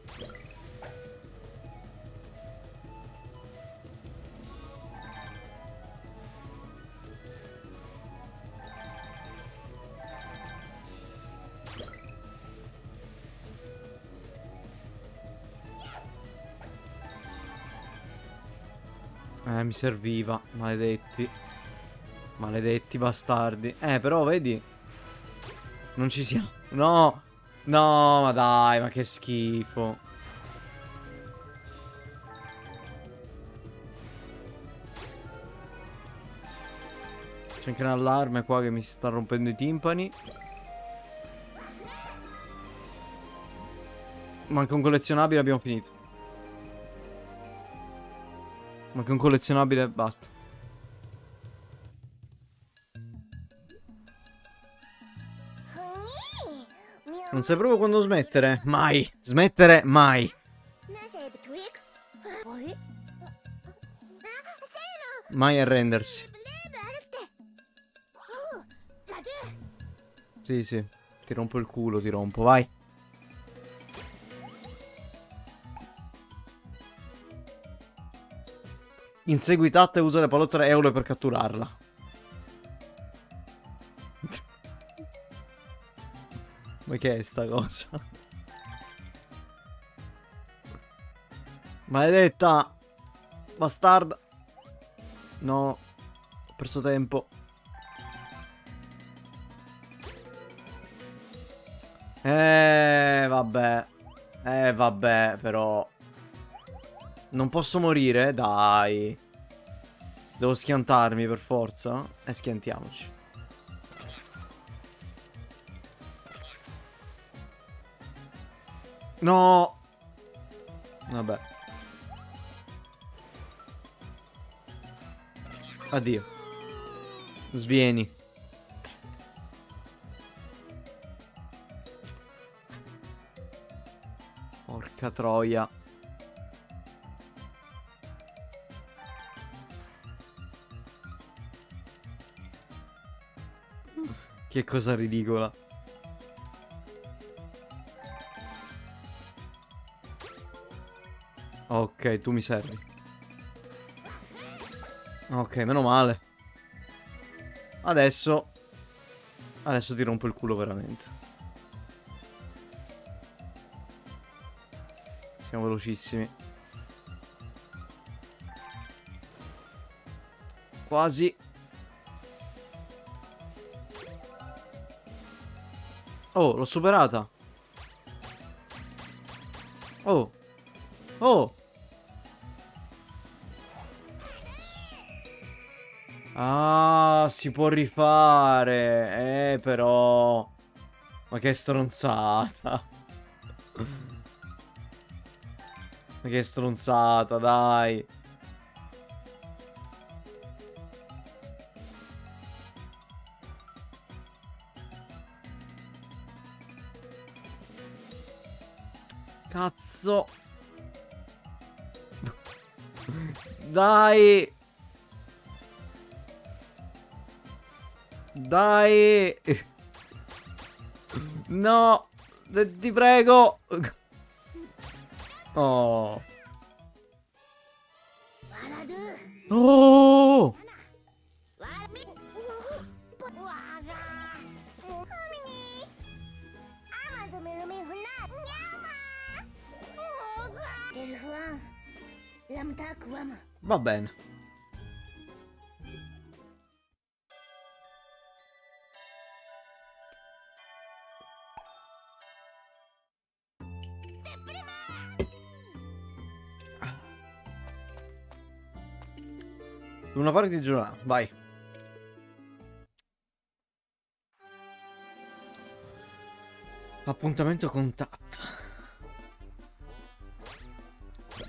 Eh, mi serviva, maledetti. Maledetti bastardi. Eh, però vedi. Non ci siamo. No! No, ma dai, ma che schifo. C'è anche un allarme qua che mi sta rompendo i timpani. Manca un collezionabile, abbiamo finito. Ma che un collezionabile basta. Non sai proprio quando smettere. Mai. Smettere mai. Mai arrendersi. Sì, sì. Ti rompo il culo, ti rompo. Vai. Insegui Tat e usa le pallottere euro per catturarla. Ma che è sta cosa? Maledetta! Bastarda! No. perso tempo. Eh, vabbè. Eh, vabbè, però... Non posso morire? Dai. Devo schiantarmi per forza? E schiantiamoci. No! Vabbè. Addio. Svieni. Porca troia. Che cosa ridicola. Ok, tu mi servi. Ok, meno male. Adesso... Adesso ti rompo il culo veramente. Siamo velocissimi. Quasi. Oh, l'ho superata. Oh. Oh. Ah, si può rifare. Eh, però. Ma che stronzata. Ma che stronzata, dai. Dai! No! Ti prego! Oh! Oh! Va bene. Una parte di giornata, vai. Appuntamento contatto.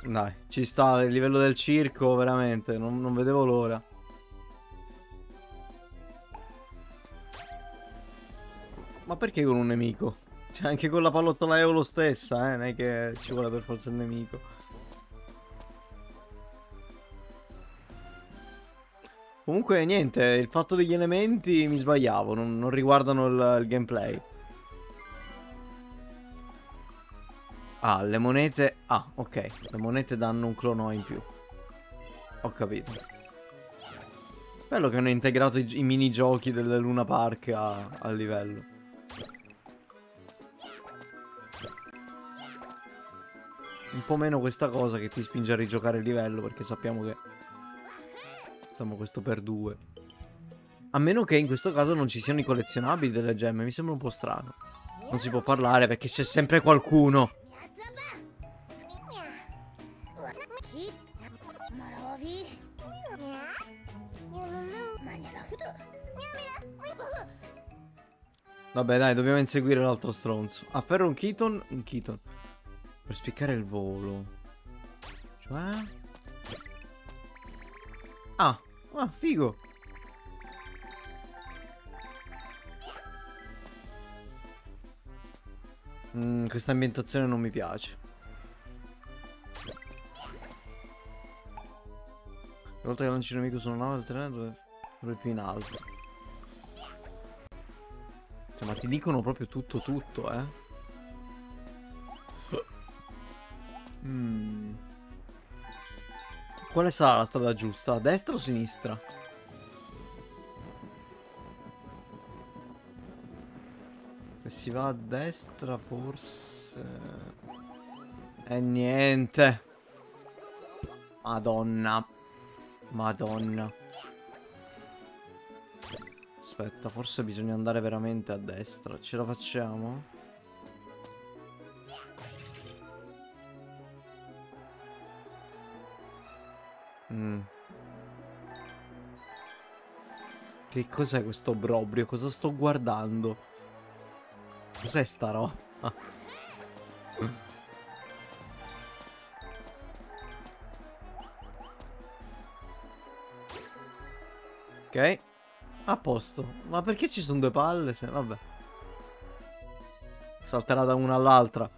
Dai, ci sta il livello del circo, veramente, non, non vedevo l'ora. Ma perché con un nemico? Cioè, anche con la pallottola Eolo stessa, eh, non è che ci vuole per forza il nemico. Comunque, niente, il fatto degli elementi mi sbagliavo, non, non riguardano il, il gameplay. Ah, le monete... Ah, ok. Le monete danno un clono in più. Ho capito. Bello che hanno integrato i, i minigiochi del Luna Park a- al livello. Un po' meno questa cosa che ti spinge a rigiocare il livello perché sappiamo che... Insomma, questo per due. A meno che in questo caso non ci siano i collezionabili delle gemme, mi sembra un po' strano. Non si può parlare perché c'è sempre qualcuno. Vabbè dai, dobbiamo inseguire l'altro stronzo. Afferro un Kiton, un Kiton. Per spiccare il volo. Cioè... Ah, ah, figo. Mm, questa ambientazione non mi piace. Una volta che lanci un nemico su una nave alternativa dove, dove più in alto. Cioè, ma ti dicono proprio tutto tutto, eh. Mm. Quale sarà la strada giusta? A destra o a sinistra? Se si va a destra forse... E niente. Madonna. Madonna. Aspetta, forse bisogna andare veramente a destra. Ce la facciamo? Mm. Che cos'è questo obbrobrio? Cosa sto guardando? Cos'è sta roba? ok. A posto. Ma perché ci sono due palle? Se... Vabbè. Salterà da una all'altra.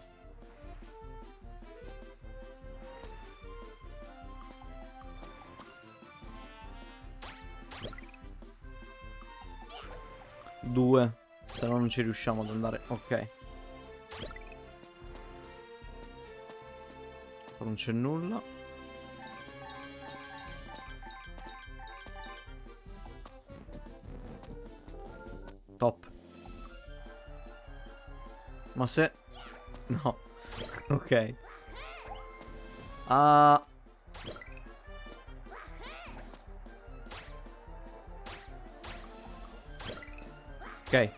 Due. Se no non ci riusciamo ad andare. Ok. Non c'è nulla. Top. Ma se... No. ok. Ah... Ok.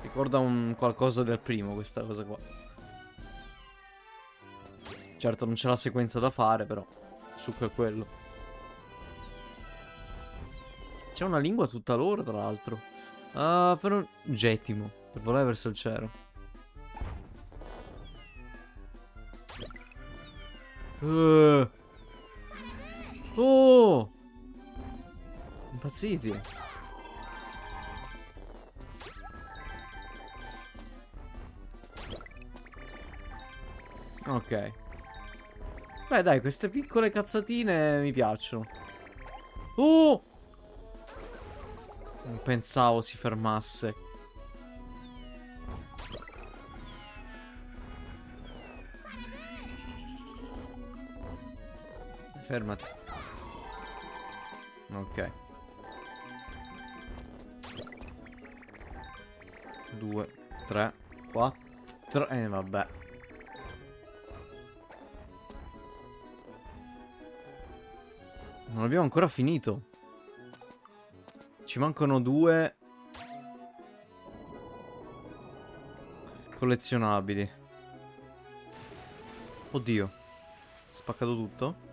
Ricorda un qualcosa del primo questa cosa qua. Certo non c'è la sequenza da fare però. Succo è quello. C'è una lingua tutta loro tra l'altro. Ah, però un gettimo. Per volare verso il cielo. Uh. Impazziti. Ok. Beh dai, queste piccole cazzatine mi piacciono. Oh! Non pensavo si fermasse. Fermati. Ok. Due, tre, quattro. Eh, vabbè. Non abbiamo ancora finito. Ci mancano due collezionabili. Oddio. Spaccato tutto?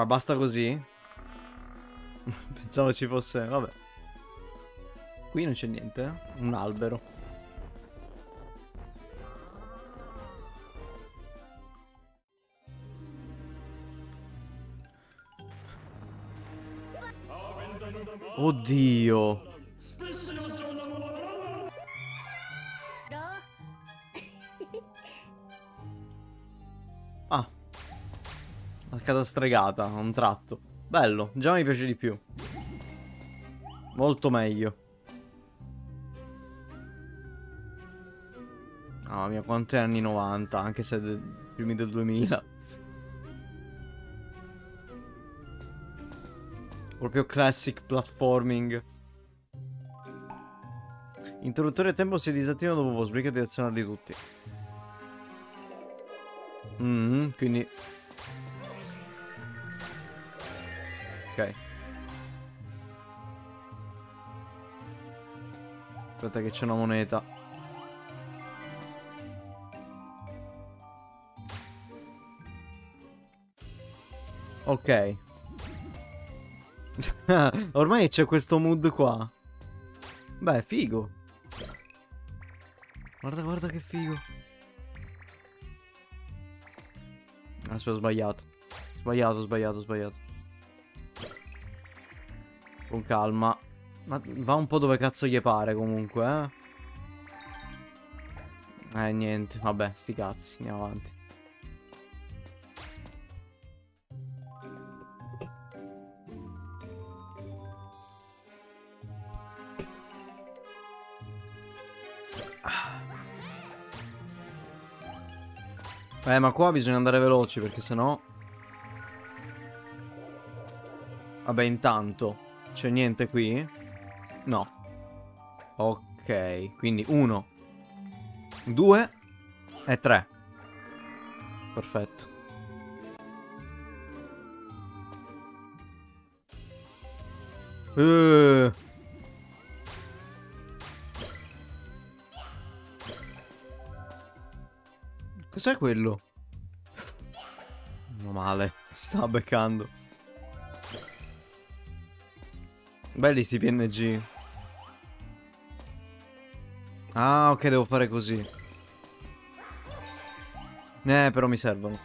Ah, basta così? Pensavo ci fosse... Vabbè. Qui non c'è niente, eh? Un albero. Oddio. Casa stregata, a un tratto. Bello, già mi piace di più. Molto meglio. Mamma mia, quanto è anni 90, anche se de primi del 2000. Proprio classic platforming. Interruttore a tempo si disattiva dopo sbriga di azionarli tutti. Mm, quindi... Aspetta che c'è una moneta. Ok. Ormai c'è questo mood qua. Beh, figo. Guarda, guarda che figo. Aspetta, ho sbagliato. Sbagliato, sbagliato, sbagliato. Con calma. Ma va un po' dove cazzo gli pare comunque, eh. Eh, niente. Vabbè, sti cazzi. Andiamo avanti. Eh, ma qua bisogna andare veloci perché sennò... Vabbè, intanto c'è niente qui? No. Ok, quindi uno, due e tre. Perfetto. Uh. Cos'è quello? Meno male, stava beccando. Belli sti PNG. Ah, ok, devo fare così. Eh, però mi servono.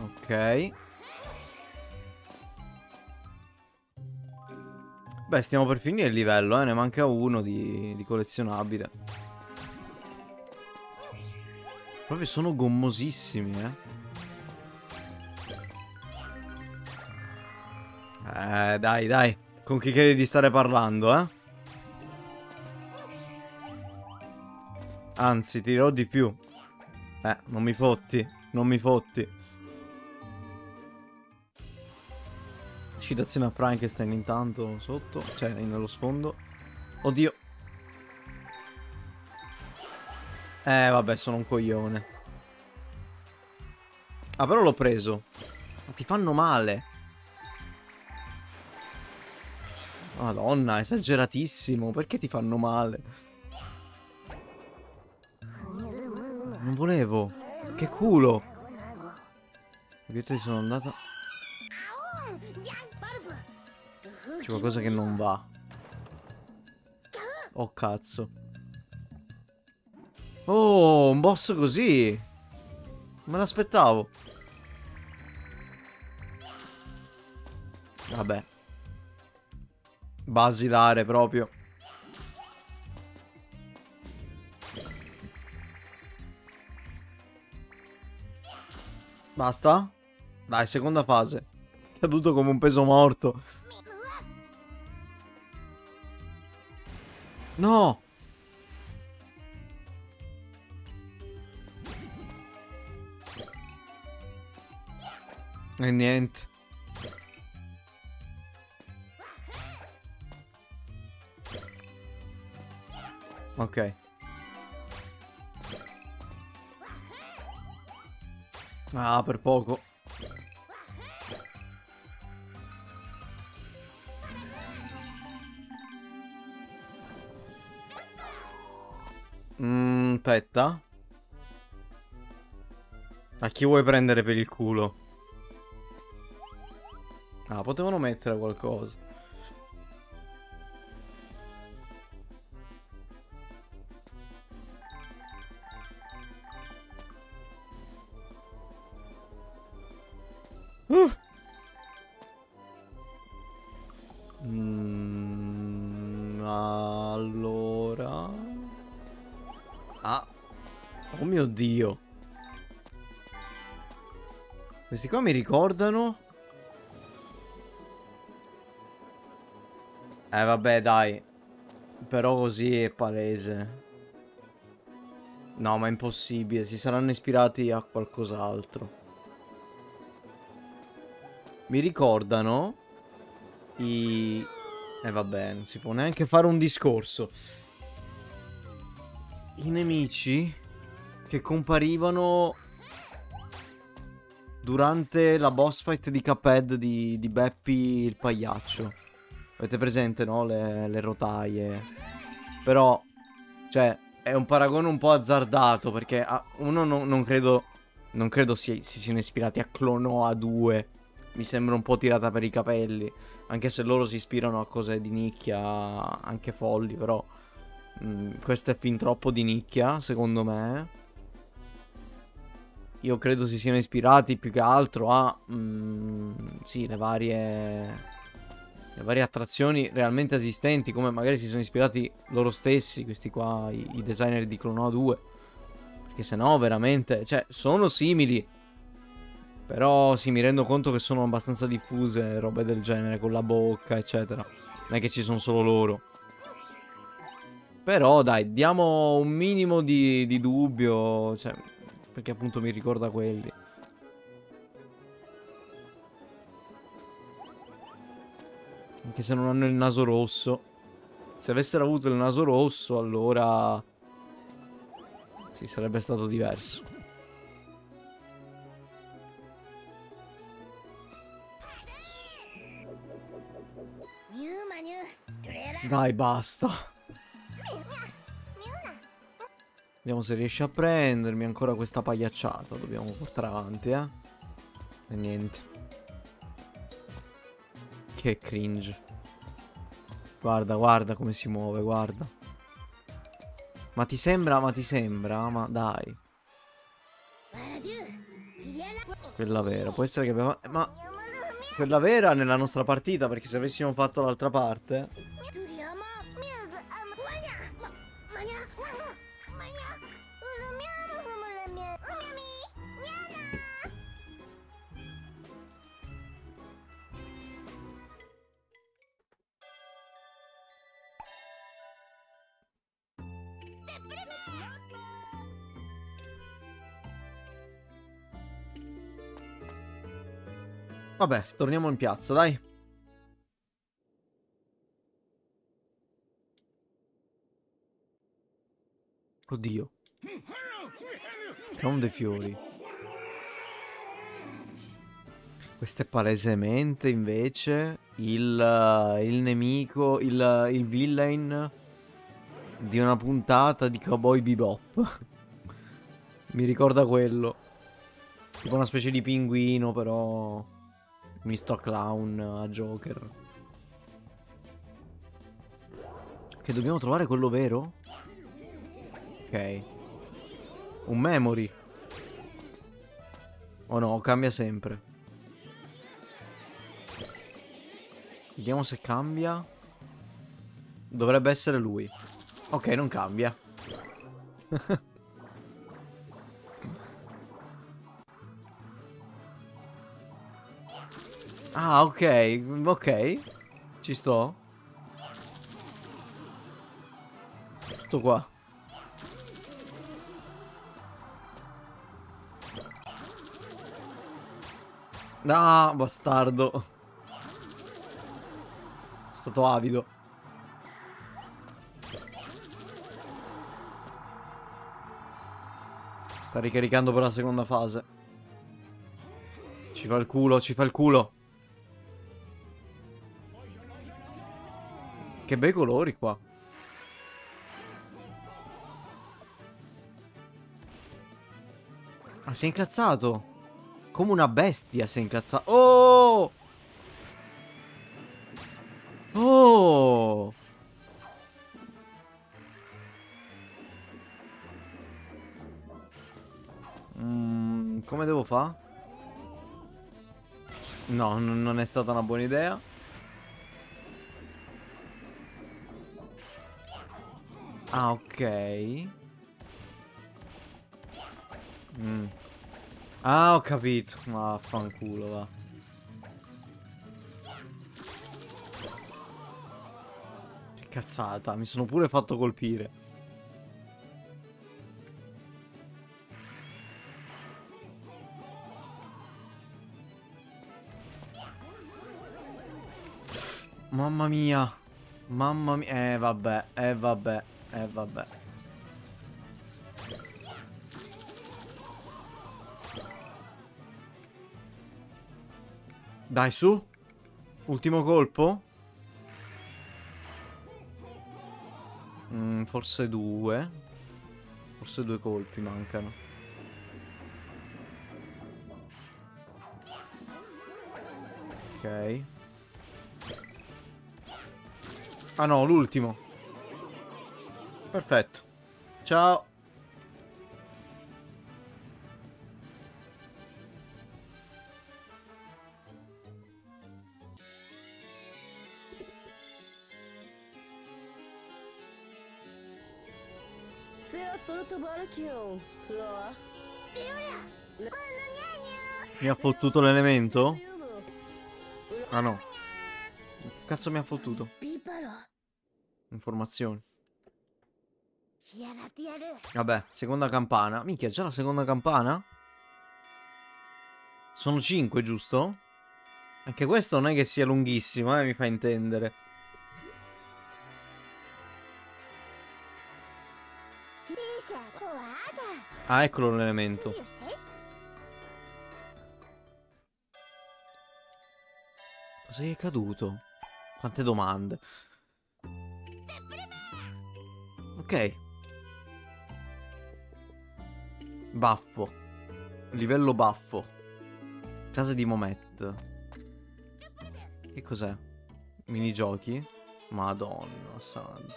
Ok. Beh, stiamo per finire il livello, eh. Ne manca uno di, di collezionabile. Proprio sono gommosissimi, eh. Eh, dai, dai. Con chi credi di stare parlando, eh? Anzi, ti dirò di più. Eh, non mi fotti. Non mi fotti. Citazione a Frankenstein intanto sotto. Cioè, nello sfondo. Oddio. Eh, vabbè, sono un coglione. Ah, però l'ho preso. Ma ti fanno male. Madonna, esageratissimo. Perché ti fanno male? Non volevo. Che culo. Io sono andata... C'è qualcosa che non va. Oh, cazzo. Oh, un boss così. Me l'aspettavo. Vabbè. Basilare proprio. Basta? Dai, seconda fase. Caduto come un peso morto. No! E niente. Ok. Ah, per poco. Mmm, aspetta. A chi vuoi prendere per il culo? Ah, potevano mettere qualcosa. Questi qua mi ricordano... Eh vabbè dai. Però così è palese. No ma è impossibile. Si saranno ispirati a qualcos'altro. Mi ricordano i... Eh vabbè, non si può neanche fare un discorso. I nemici che comparivano durante la boss fight di Cuphead di, di Beppi il pagliaccio. Avete presente, no? Le, le rotaie. Però, cioè, è un paragone un po' azzardato perché ah, uno non, non credo... Non credo si, si siano ispirati a Clonoa 2 mi sembra un po' tirata per i capelli. Anche se loro si ispirano a cose di nicchia, anche folli, però mh, mm, questo è fin troppo di nicchia, secondo me. Io credo si siano ispirati più che altro a... Mh, mm, sì, le varie... Le varie attrazioni realmente esistenti, come magari si sono ispirati loro stessi, questi qua, i, i designer di Clonoa 2. Perché se no, veramente, cioè, sono simili, però sì, mi rendo conto che sono abbastanza diffuse robe del genere, con la bocca, eccetera. Non è che ci sono solo loro. Però dai, diamo un minimo di, di dubbio. Cioè, Perché appunto mi ricorda quelli. Anche se non hanno il naso rosso. Se avessero avuto il naso rosso, allora... Sì, sarebbe stato diverso. Dai, basta. Vediamo se riesce a prendermi ancora questa pagliacciata. Dobbiamo portare avanti, eh. E niente. Che cringe. Guarda, guarda come si muove, guarda. Ma ti sembra, ma ti sembra? Ma dai. Quella vera. Può essere che abbiamo... Ma... Quella vera nella nostra partita, perché se avessimo fatto l'altra parte... Vabbè, torniamo in piazza, dai. Oddio. Non dei fiori. Questo è palesemente invece il, il nemico, il, il villain di una puntata di Cowboy Bebop. Mi ricorda quello. Tipo una specie di pinguino, però misto a clown, a Joker. Che dobbiamo trovare quello vero? Ok. Un memory. Oh no, cambia sempre. Vediamo se cambia. Dovrebbe essere lui. Ok, non cambia. ah, ok. Ok. Ci sto. Tutto qua. Ah, bastardo. Sono stato avido. Sta ricaricando per la seconda fase. Ci fa il culo, ci fa il culo. Che bei colori qua. Ah, si è incazzato. Come una bestia si è incazzato. Oh! Oh! Mm, come devo fare? No, non è stata una buona idea. Ah, ok. Mm. Ah, ho capito. Ma fanculo, va. Che cazzata, mi sono pure fatto colpire. Mamma mia. Mamma mia. Eh, vabbè. Eh, vabbè. Eh, vabbè. Dai, su. Ultimo colpo. Mm, forse due. Forse due colpi mancano. Ok. Ah no, l'ultimo. Perfetto. Ciao. Mi ha fottuto l'elemento? Ah no. Che cazzo mi ha fottuto? Informazioni. Vabbè, seconda campana. Minchia, già la seconda campana? Sono cinque, giusto? Anche questo non è che sia lunghissimo, eh, mi fa intendere. Ah, eccolo l'elemento. Cosa è caduto? Quante domande. Ok. Baffo. Livello baffo. Casa di Momet. Che cos'è? Minigiochi? Madonna santa.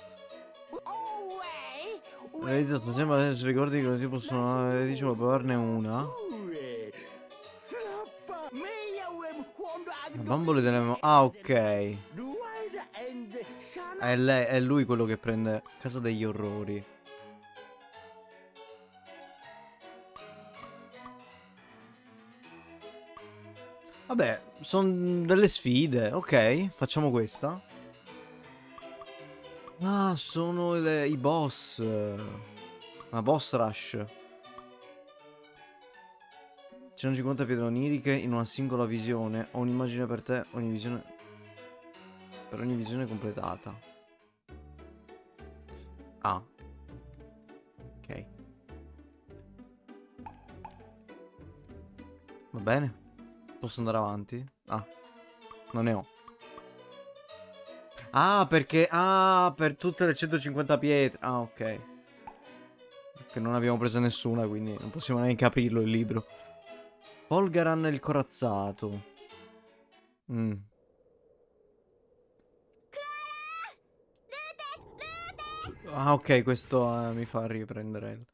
Realizzato sempre adesso ricordi che così possono eh, diciamo provarne una. La bambole delle Ah, ok. È, lei, è lui quello che prende Casa degli Orrori. Vabbè, sono delle sfide. Ok, facciamo questa. Ah, sono le- i boss. Una boss rush. Ci sono 50 pietre oniriche in una singola visione. Ho un'immagine per te, ogni visione. Per ogni visione completata. Ah. Ok. Va bene. Posso andare avanti? Ah. Non ne ho. Ah, perché... Ah, per tutte le 150 pietre. Ah, ok. Che non abbiamo preso nessuna, quindi non possiamo neanche aprirlo il libro. Olgaran il corazzato. Mm. Ah, ok, questo eh, mi fa riprendere.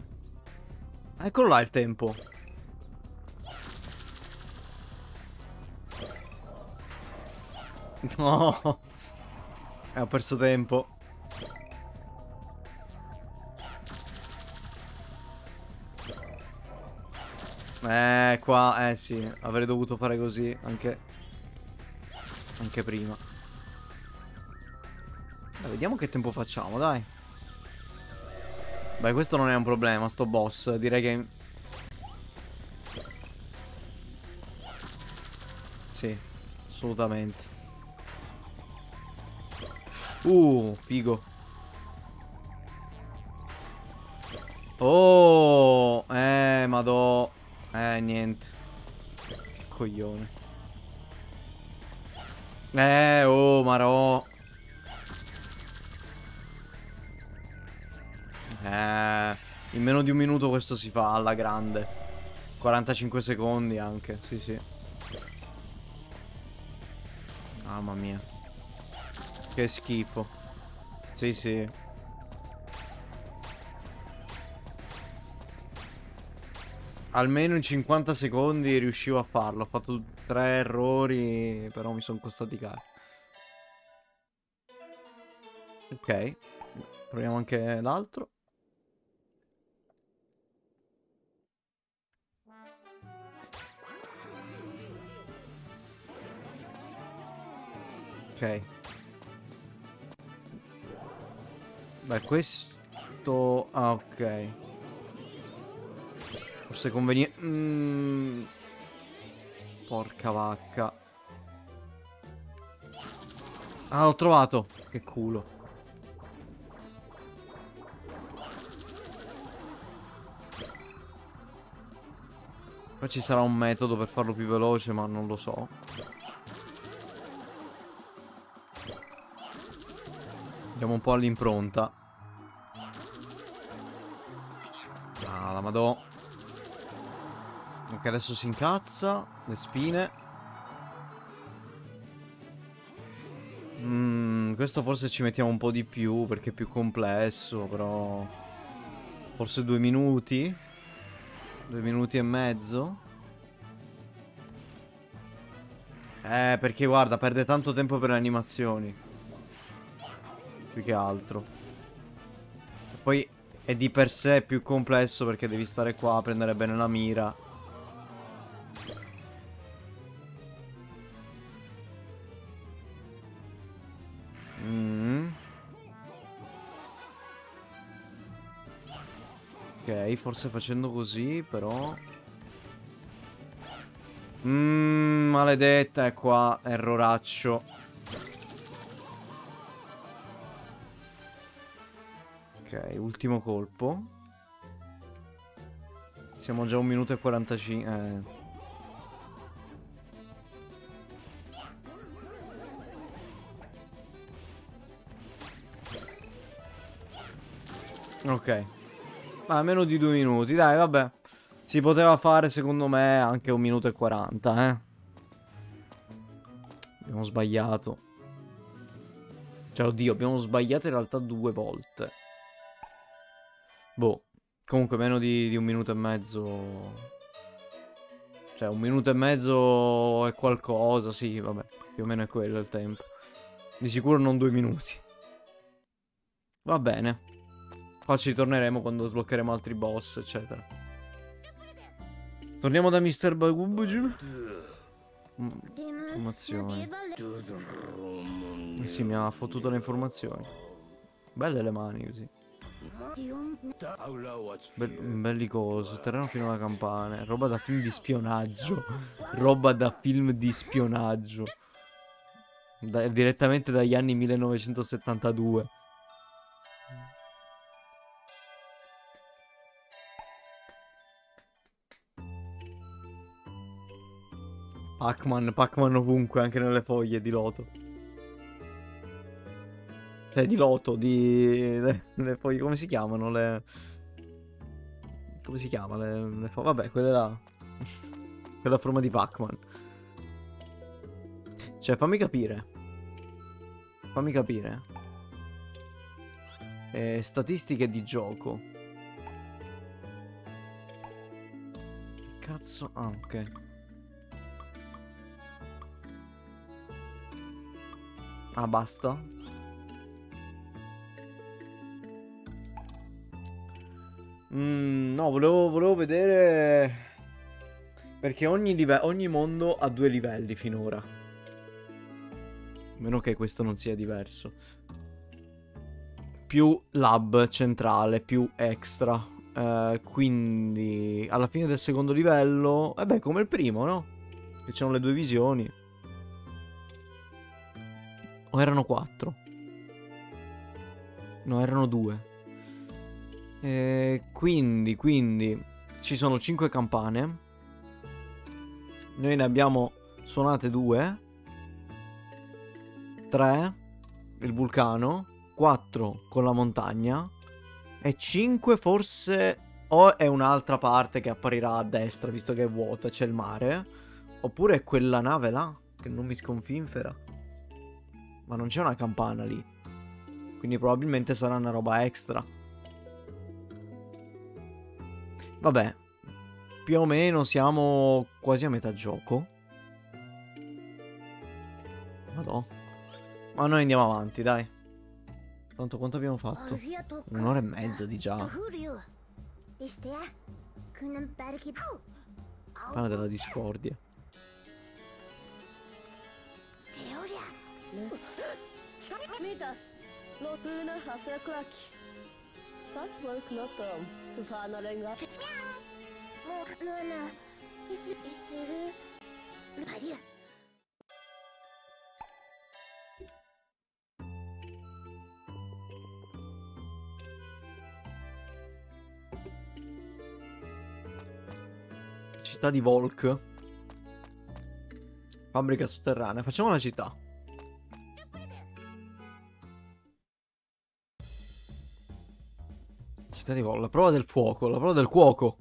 Eccolo là il tempo. No. Eh, ho perso tempo. Eh, qua, eh sì, avrei dovuto fare così anche, anche prima. Dai, vediamo che tempo facciamo, dai. Beh, questo non è un problema, sto boss. Direi che... Sì, assolutamente. Uh, figo. Oh, eh, madò. Eh, niente. Che coglione. Eh, oh, marò. Eh, in meno di un minuto questo si fa alla grande. 45 secondi anche, sì sì. Mamma mia. Che schifo. Sì sì. Almeno in 50 secondi riuscivo a farlo. Ho fatto tre errori, però mi sono costati cari. Ok. Proviamo anche l'altro. Ok. Beh, questo... Ah, ok. Forse conviene... Mm. Porca vacca. Ah, l'ho trovato. Che culo. Qua ci sarà un metodo per farlo più veloce, ma non lo so. Andiamo un po' all'impronta. Ah, la madò. Ok, adesso si incazza. Le spine. Mm, questo forse ci mettiamo un po' di più perché è più complesso, però... Forse due minuti? Due minuti e mezzo? Eh, perché guarda, perde tanto tempo per le animazioni. Più che altro. Poi è di per sé più complesso perché devi stare qua a prendere bene la mira. Mm. Ok, forse facendo così, però... Mmm, maledetta, è qua, erroraccio. Ultimo colpo. Siamo già a un minuto e 45. Eh. Ok. Ma meno di due minuti, dai, vabbè. Si poteva fare, secondo me, anche un minuto e 40, eh. Abbiamo sbagliato. Cioè, oddio, abbiamo sbagliato in realtà due volte. Boh. Comunque, meno di, di un minuto e mezzo... Cioè, un minuto e mezzo è qualcosa, sì, vabbè. Più o meno è quello il tempo. Di sicuro non due minuti. Va bene. Qua ci torneremo quando sbloccheremo altri boss, eccetera. Torniamo da Mr. Bagubujun. Mm, Informazioni. Eh sì, mi ha fottuto le informazioni. Belle le mani così. Be bellicoso, terreno fino alla campana. Roba da film di spionaggio. Roba da film di spionaggio. Da direttamente dagli anni 1972. Pac-Man, Pac-Man ovunque, anche nelle foglie di loto. Cioè, di loto, di... Le, le foglie, come si chiamano? Le... Come si chiama? Le, le. Vabbè, quelle là. Quella forma di Pac-Man. Cioè, fammi capire. Fammi capire. Eh, statistiche di gioco. Cazzo... Ah, ok. Ah, basta. Mm, no, volevo, volevo vedere... Perché ogni, ogni mondo ha due livelli finora. A meno che questo non sia diverso. Più lab centrale, più extra. Uh, quindi alla fine del secondo livello... Eh beh, come il primo, no? Che c'erano le due visioni. O erano quattro? No, erano due. E quindi, quindi, ci sono cinque campane. Noi ne abbiamo suonate due. Tre, il vulcano. Quattro con la montagna. E cinque forse... O è un'altra parte che apparirà a destra, visto che è vuota, c'è il mare. Oppure è quella nave là, che non mi sconfinfera. Ma non c'è una campana lì. Quindi probabilmente sarà una roba extra. Vabbè. Più o meno siamo quasi a metà gioco. Madò. Ma noi andiamo avanti, dai. Tanto quanto abbiamo fatto? Un'ora e mezza di già. Pane della discordia. 見 Saç balıkladım. Um, Sübhane renga. Muhluna. Üsürü. Hayır. Città di Volk. Fabbrica sotterranea. Facciamo una città. Di Volk. La prova del fuoco. La prova del cuoco.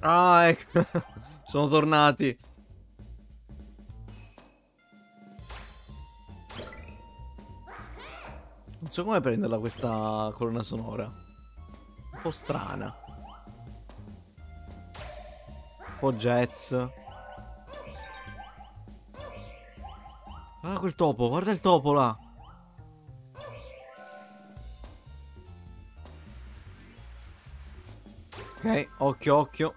Ah, ecco. Sono tornati. Non so come prenderla questa colonna sonora. Un po' strana. Un po' jazz. Ah, quel topo, guarda il topo là. Ok, occhio, occhio.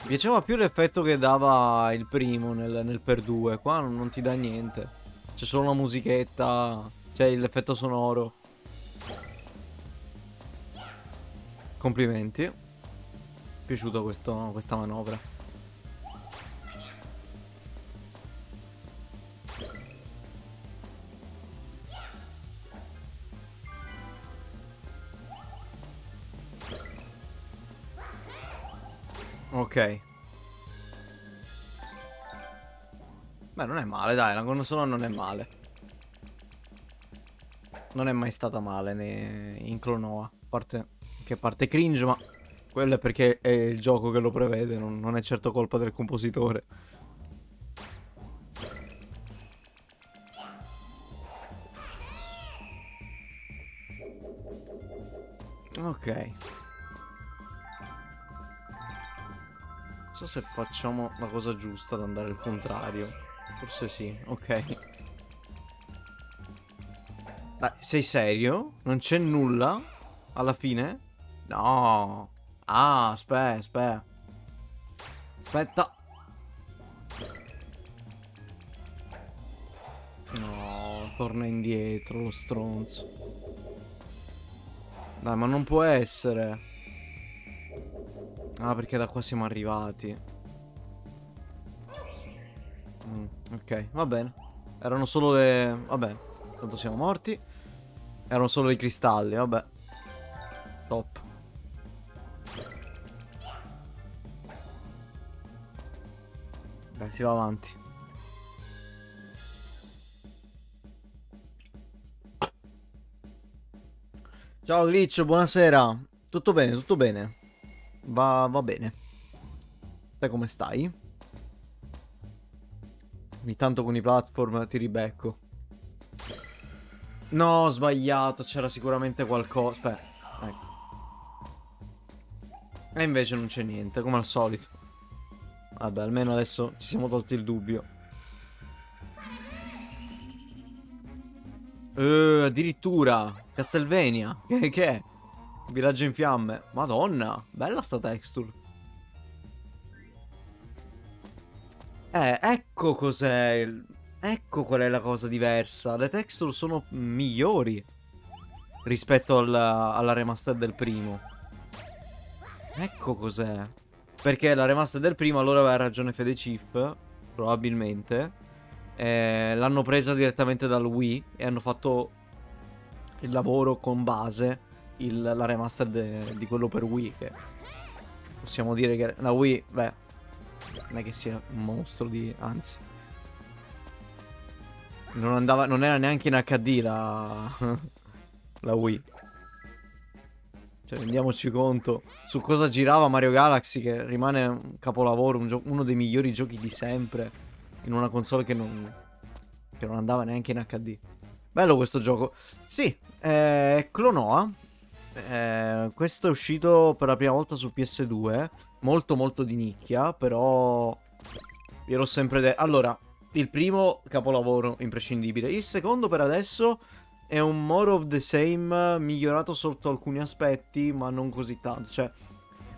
Mi piaceva più l'effetto che dava il primo nel, nel per 2. Qua non, non ti dà niente. C'è solo una musichetta. C'è l'effetto sonoro. Complimenti. Piaciuta questa manovra. Ok. Beh, non è male, dai, la console non è male. Non è mai stata male né in Clonoa. A parte che parte cringe, ma quello è perché è il gioco che lo prevede, non, non è certo colpa del compositore. Ok. So se facciamo la cosa giusta ad andare al contrario. Forse sì, ok. Dai, sei serio? Non c'è nulla? Alla fine? No. Ah, aspetta, aspetta. Aspetta. No, torna indietro lo stronzo. Dai, ma non può essere. Ah, perché da qua siamo arrivati. Mm, ok, va bene. Erano solo le... Vabbè, tanto siamo morti. Erano solo i cristalli, vabbè. Top. Dai, si va avanti. Ciao Glitch, buonasera. Tutto bene, tutto bene. Va, va bene. Te come stai? Ogni tanto con i platform ti ribecco. No, ho sbagliato. C'era sicuramente qualcosa. Aspetta, ecco. E invece non c'è niente, come al solito. Vabbè, almeno adesso ci siamo tolti il dubbio. Eh, addirittura. Che, che è? Villaggio in fiamme. Madonna, bella sta texture. Eh, ecco cos'è. Ecco qual è la cosa diversa. Le texture sono migliori rispetto alla, alla remaster del primo. Ecco cos'è. Perché la remaster del primo, allora aveva ragione Fede Chief, probabilmente. Eh, l'hanno presa direttamente dal Wii e hanno fatto il lavoro con base il- la remaster de- di quello per Wii. Che possiamo dire che la Wii, beh, non è che sia un mostro di. anzi. Non, andava, non era neanche in HD la, la Wii. Cioè, rendiamoci conto su cosa girava Mario Galaxy, che rimane un capolavoro, un uno dei migliori giochi di sempre, in una console che non, che non andava neanche in HD. Bello questo gioco. Sì, è Clonoa. Eh, questo è uscito per la prima volta su PS2. Molto molto di nicchia, però... Io l'ho sempre detto... Allora, il primo capolavoro imprescindibile. Il secondo per adesso è un more of the same migliorato sotto alcuni aspetti, ma non così tanto. Cioè,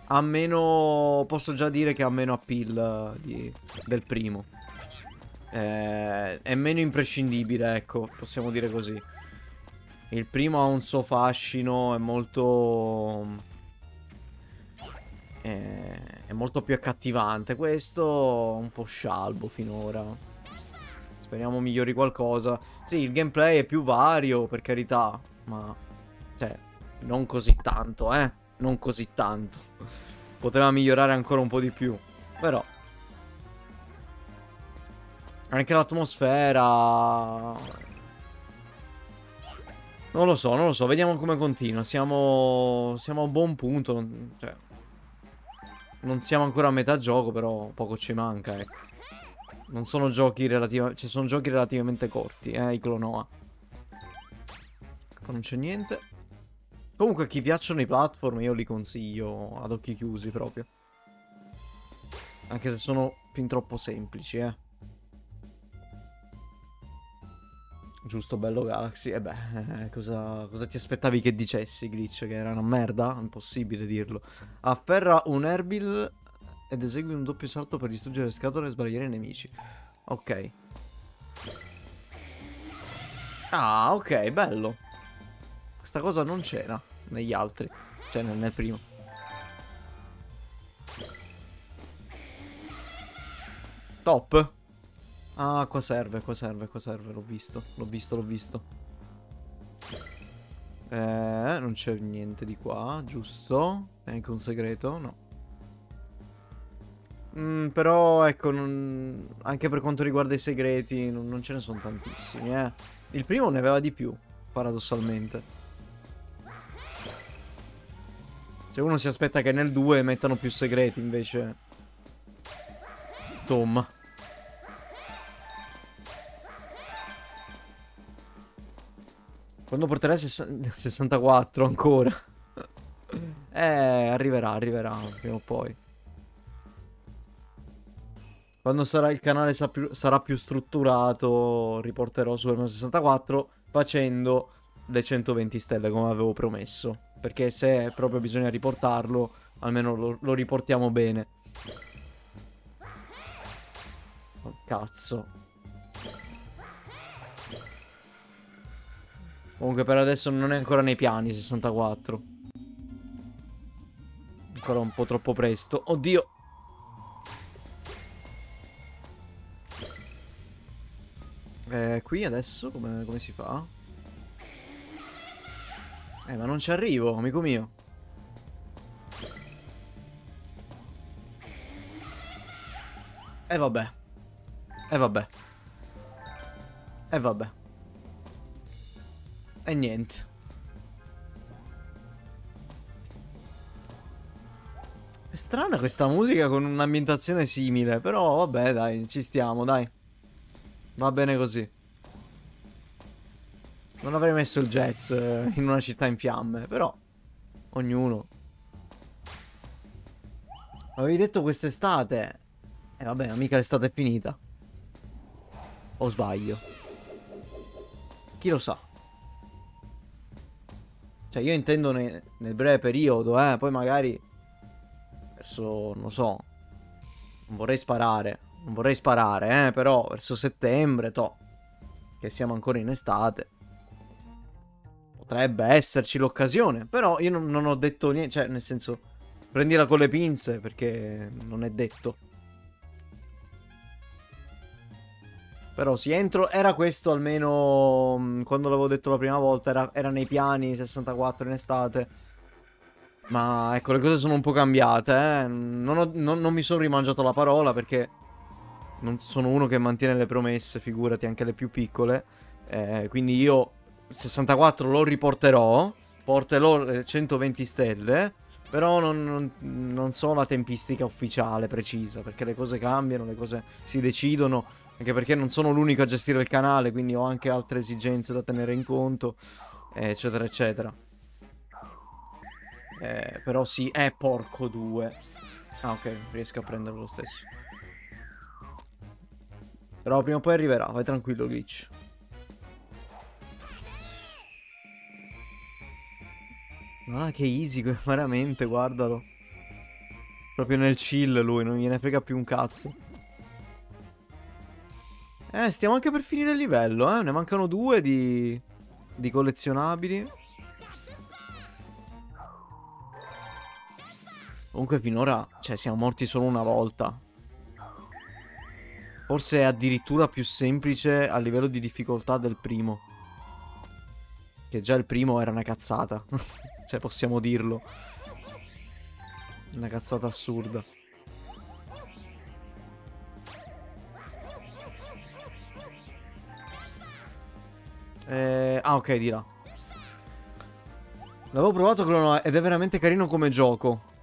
ha meno... Posso già dire che ha meno appeal eh, di- del primo. Eh, è meno imprescindibile, ecco, possiamo dire così. Il primo ha un suo fascino, è molto... È, è molto più accattivante. Questo un po' scialbo finora. Speriamo migliori qualcosa. Sì, il gameplay è più vario, per carità, ma... Cioè, non così tanto, eh. Non così tanto. Poteva migliorare ancora un po' di più. Però... Anche l'atmosfera... Non lo so, non lo so, vediamo come continua. Siamo, siamo a un buon punto. Cioè, non siamo ancora a metà gioco, però poco ci manca, ecco. Non sono giochi relativamente... Cioè, sono giochi relativamente corti, eh, i Clonoa. Qua non c'è niente. Comunque, chi piacciono i platform, io li consiglio ad occhi chiusi proprio. Anche se sono fin troppo semplici, eh. Giusto, bello Galaxy. E beh, eh, cosa, cosa ti aspettavi che dicessi, Glitch? Che era una merda? Impossibile dirlo. Afferra un Erbil ed esegui un doppio salto per distruggere le scatole e sbagliare i nemici. Ok. Ah, ok, bello. Questa cosa non c'era negli altri. Cioè, nel, nel primo. Top. Ah, qua serve, qua serve, qua serve. L'ho visto, l'ho visto, l'ho visto. Eh, non c'è niente di qua, giusto? Neanche un segreto, no. Mm, però, ecco, non- anche per quanto riguarda i segreti, non, non ce ne sono tantissimi, eh. Il primo ne aveva di più, paradossalmente. Cioè, uno si aspetta che nel 2 mettano più segreti, invece... Insomma. Quando porterai sessa- 64 ancora? eh, arriverà, arriverà, prima o poi. Quando sarà il canale sa più- sarà più strutturato, riporterò su Super 64 facendo le 120 stelle come avevo promesso. Perché se proprio bisogna riportarlo, almeno lo, lo riportiamo bene. Oh, cazzo. Comunque per adesso non è ancora nei piani 64. Ancora un po' troppo presto. Oddio. Eh, qui adesso come, come si fa? Eh, ma non ci arrivo, amico mio. E vabbè. E vabbè. E vabbè. E niente. È strana questa musica con un'ambientazione simile, però vabbè, dai, ci stiamo, dai. Va bene così. Non avrei messo il jazz eh, in una città in fiamme, però ognuno. Avevi detto quest'estate. E eh, vabbè, mica l'estate è finita. O sbaglio? Chi lo sa? Cioè, io intendo ne- nel breve periodo, eh. Poi magari. Verso. non so. Non vorrei sparare. Non vorrei sparare, eh. Però verso settembre, to. Che siamo ancora in estate. Potrebbe esserci l'occasione. Però io non, non ho detto niente. Cioè, nel senso. Prendila con le pinze perché non è detto. Però sì, entro. Era questo almeno. mh, Quando l'avevo detto la prima volta. Era, era nei piani 64 in estate. Ma ecco, le cose sono un po' cambiate. Eh. Non, ho- non- non mi sono rimangiato la parola perché. Non sono uno che mantiene le promesse, figurati anche le più piccole. Eh, quindi io 64 lo riporterò. Porterò le 120 stelle. Però non, non- non so la tempistica ufficiale precisa. Perché le cose cambiano, le cose si decidono. Anche perché non sono l'unico a gestire il canale, quindi ho anche altre esigenze da tenere in conto, eccetera, eccetera. Eh, però sì, eh, porco due. Ah, ok, riesco a prenderlo lo stesso. Però prima o poi arriverà, vai tranquillo, glitch. Ma che easy, veramente, guardalo. Proprio nel chill lui, non gliene frega più un cazzo. Eh, stiamo anche per finire il livello, eh. Ne mancano due di, di collezionabili. Comunque finora, cioè, siamo morti solo una volta. Forse è addirittura più semplice a livello di difficoltà del primo. Che già il primo era una cazzata. cioè, possiamo dirlo. Una cazzata assurda. Eh, ah, ok, di là. L'avevo provato Clono ed è veramente carino come gioco.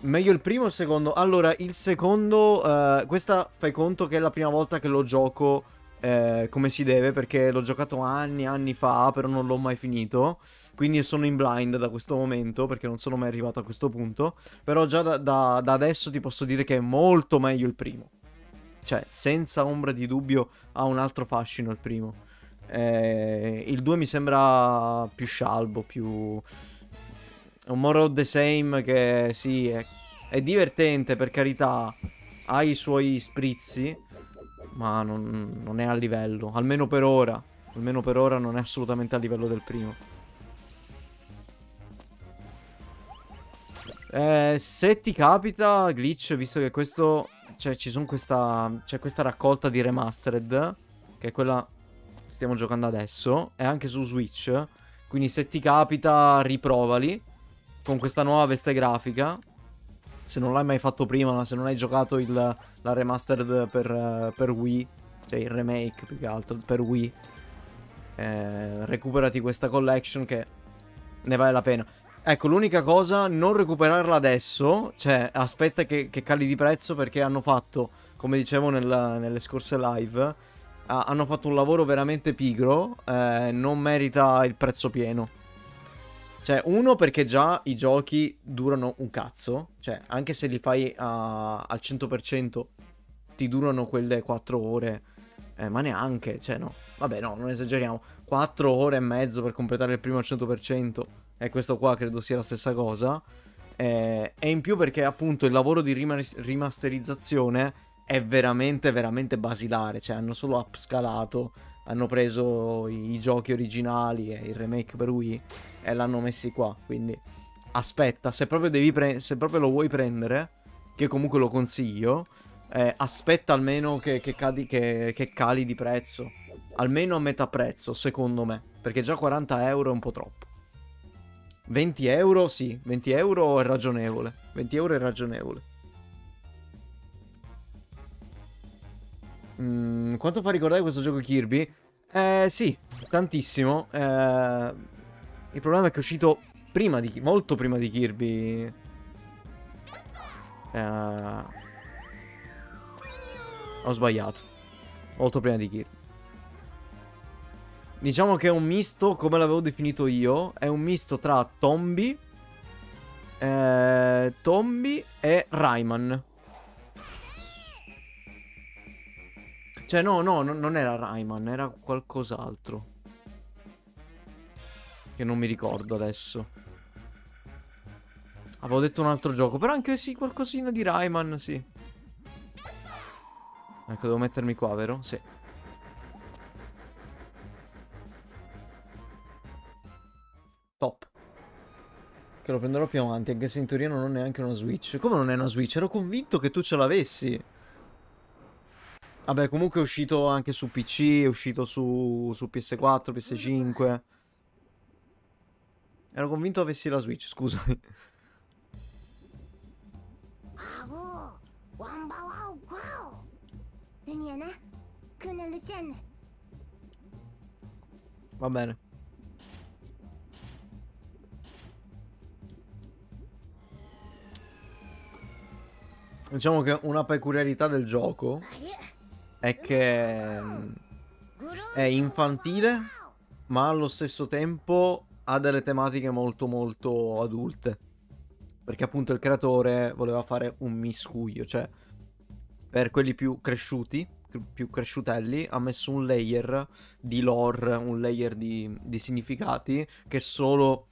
Meglio il primo o il secondo? Allora, il secondo, eh, questa fai conto che è la prima volta che lo gioco eh, come si deve, perché l'ho giocato anni, anni fa, però non l'ho mai finito. Quindi sono in blind da questo momento, perché non sono mai arrivato a questo punto. Però già da, da- da adesso ti posso dire che è molto meglio il primo. Cioè, senza ombra di dubbio, ha un altro fascino il primo. Eh, il 2 mi sembra più scialbo, più... È un more of the same che sì, è È divertente, per carità. Ha i suoi sprizzi. Ma non, non è a livello. Almeno per ora. Almeno per ora non è assolutamente a livello del primo. Eh, se ti capita, Glitch, visto che questo... Cioè, ci sono questa... C'è questa raccolta di remastered. Che è quella stiamo giocando adesso. È anche su Switch. Quindi se ti capita, riprovali. Con questa nuova veste grafica. Se non l'hai mai fatto prima, se non hai giocato il, la remastered per, per Wii. Cioè il remake più che altro per Wii. Eh, recuperati questa collection che ne vale la pena. Ecco, l'unica cosa, non recuperarla adesso, cioè aspetta che, che cali di prezzo perché hanno fatto, come dicevo nella, nelle scorse live, hanno fatto un lavoro veramente pigro, eh, non merita il prezzo pieno. Cioè, uno perché già i giochi durano un cazzo, cioè anche se li fai a, al 100% ti durano quelle 4 ore, eh, ma neanche, cioè no, vabbè no, non esageriamo, 4 ore e mezzo per completare il primo al 100%, e questo qua credo sia la stessa cosa. Eh, e in più perché appunto il lavoro di rimas- rimasterizzazione è veramente, veramente basilare. Cioè hanno solo upscalato, hanno preso i, giochi originali e il remake per Wii e l'hanno messi qua. Quindi aspetta, se proprio, se proprio lo vuoi prendere, che comunque lo consiglio, eh, aspetta almeno che, che, cadi, che, che cali di prezzo. Almeno a metà prezzo, secondo me. Perché già 40 euro è un po' troppo. 20 euro, sì, 20 euro è ragionevole. 20 euro è ragionevole. Mm, quanto fa ricordare questo gioco Kirby? Eh, sì, tantissimo. Eh, il problema è che è uscito prima di... molto prima di Kirby. Eh, ho sbagliato. Molto prima di Kirby. Diciamo che è un misto, come l'avevo definito io, è un misto tra Tombi, eh, Tombi e Rayman. Cioè no, no, no, non era Rayman, era qualcos'altro. Che non mi ricordo adesso. Avevo detto un altro gioco, però anche sì, qualcosina di Rayman, sì. Ecco, devo mettermi qua, vero? Sì. Top. Che lo prenderò più avanti, anche se in teoria non ho neanche una Switch. Come non è una Switch? Ero convinto che tu ce l'avessi. Vabbè, comunque è uscito anche su PC, è uscito su, su PS4, PS5. Ero convinto avessi la Switch, scusami. Va bene. Diciamo che una peculiarità del gioco è che è infantile, ma allo stesso tempo ha delle tematiche molto molto adulte. Perché appunto il creatore voleva fare un miscuglio, cioè per quelli più cresciuti, più cresciutelli, ha messo un layer di lore, un layer di, di significati che solo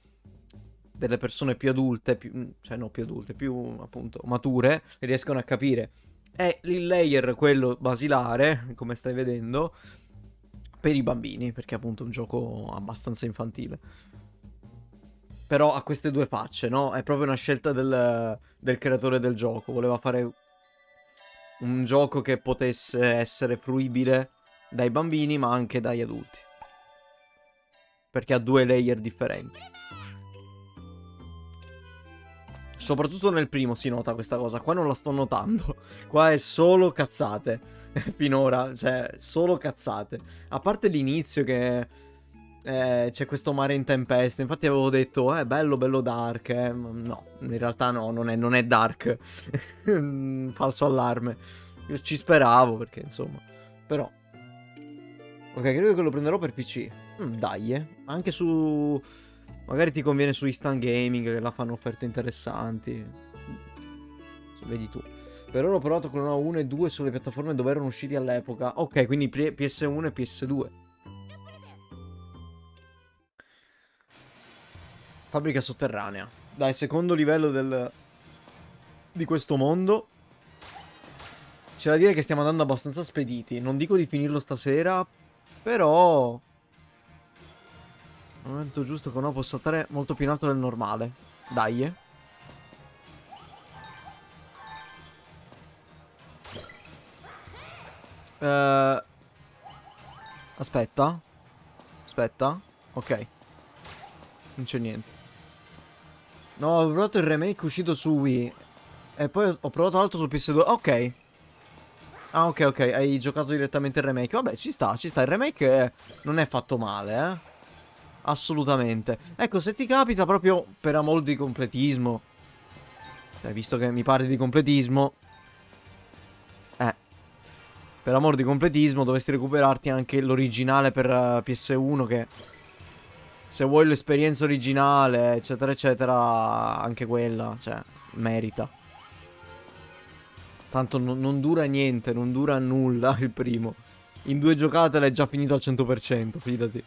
delle persone più adulte, più, cioè no più adulte, più appunto mature, riescono a capire. È il layer, quello basilare, come stai vedendo, per i bambini, perché appunto è un gioco abbastanza infantile. Però ha queste due facce, no? È proprio una scelta del, del creatore del gioco. Voleva fare un gioco che potesse essere fruibile dai bambini, ma anche dagli adulti. Perché ha due layer differenti. Soprattutto nel primo si nota questa cosa. Qua non la sto notando. Qua è solo cazzate. Finora, cioè, solo cazzate. A parte l'inizio che eh, c'è questo mare in tempesta. Infatti avevo detto, eh, bello, bello dark. Eh. No, in realtà no, non è, non è dark. Falso allarme. Io ci speravo perché, insomma. Però. Ok, credo che lo prenderò per PC. Mm, dai, eh. Anche su... Magari ti conviene su Instant Gaming che là fanno offerte interessanti. Vedi tu. Per ora ho provato con una 1 e 2 sulle piattaforme dove erano usciti all'epoca. Ok, quindi PS1 e PS2. Fabbrica sotterranea. Dai, secondo livello del... di questo mondo. C'è da dire che stiamo andando abbastanza spediti. Non dico di finirlo stasera, però... Al momento giusto che uno può saltare molto più in alto del normale. Dai, eh. Eh, Aspetta. Aspetta. Ok. Non c'è niente. No, ho provato il remake uscito su Wii. E poi ho provato l'altro su PS2. Ok. Ah, ok, ok. Hai giocato direttamente il remake. Vabbè, ci sta, ci sta. Il remake non è fatto male, eh. Assolutamente. Ecco, se ti capita proprio per amor di completismo. Cioè, visto che mi parli di completismo. Eh. Per amor di completismo dovresti recuperarti anche l'originale per uh, PS1 che... Se vuoi l'esperienza originale, eccetera, eccetera, anche quella, cioè, merita. Tanto no- non dura niente, non dura nulla il primo. In due giocate l'hai già finito al 100%, fidati.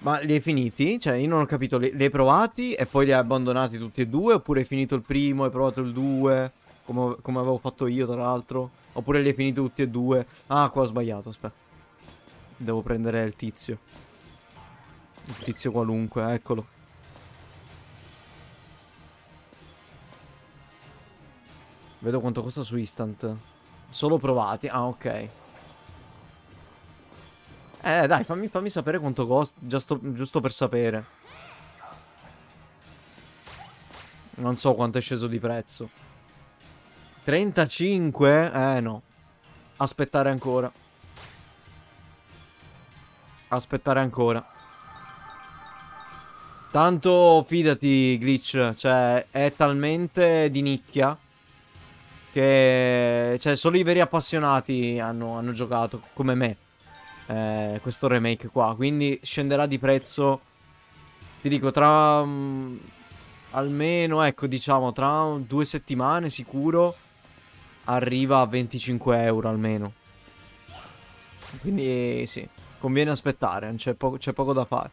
Ma li hai finiti? Cioè, io non ho capito, li, li hai provati e poi li hai abbandonati tutti e due? Oppure hai finito il primo e hai provato il 2? Come, come avevo fatto io, tra l'altro? Oppure li hai finiti tutti e due? Ah, qua ho sbagliato, aspetta. Devo prendere il tizio. Il tizio qualunque, eccolo. Vedo quanto costa su Instant. Solo provati. Ah, ok. Eh, dai, fammi, fammi sapere quanto costa. Giusto, giusto per sapere. Non so quanto è sceso di prezzo. 35? Eh, no. Aspettare ancora. Aspettare ancora. Tanto fidati, Glitch. Cioè, è talmente di nicchia. Che. Cioè, solo i veri appassionati hanno, hanno giocato, come me. Eh, questo remake qua. Quindi scenderà di prezzo. Ti dico, tra. mm, almeno, ecco, diciamo, tra due settimane sicuro. Arriva a 25 euro almeno. Quindi sì. Conviene aspettare, c'è, po- c'è poco da fare.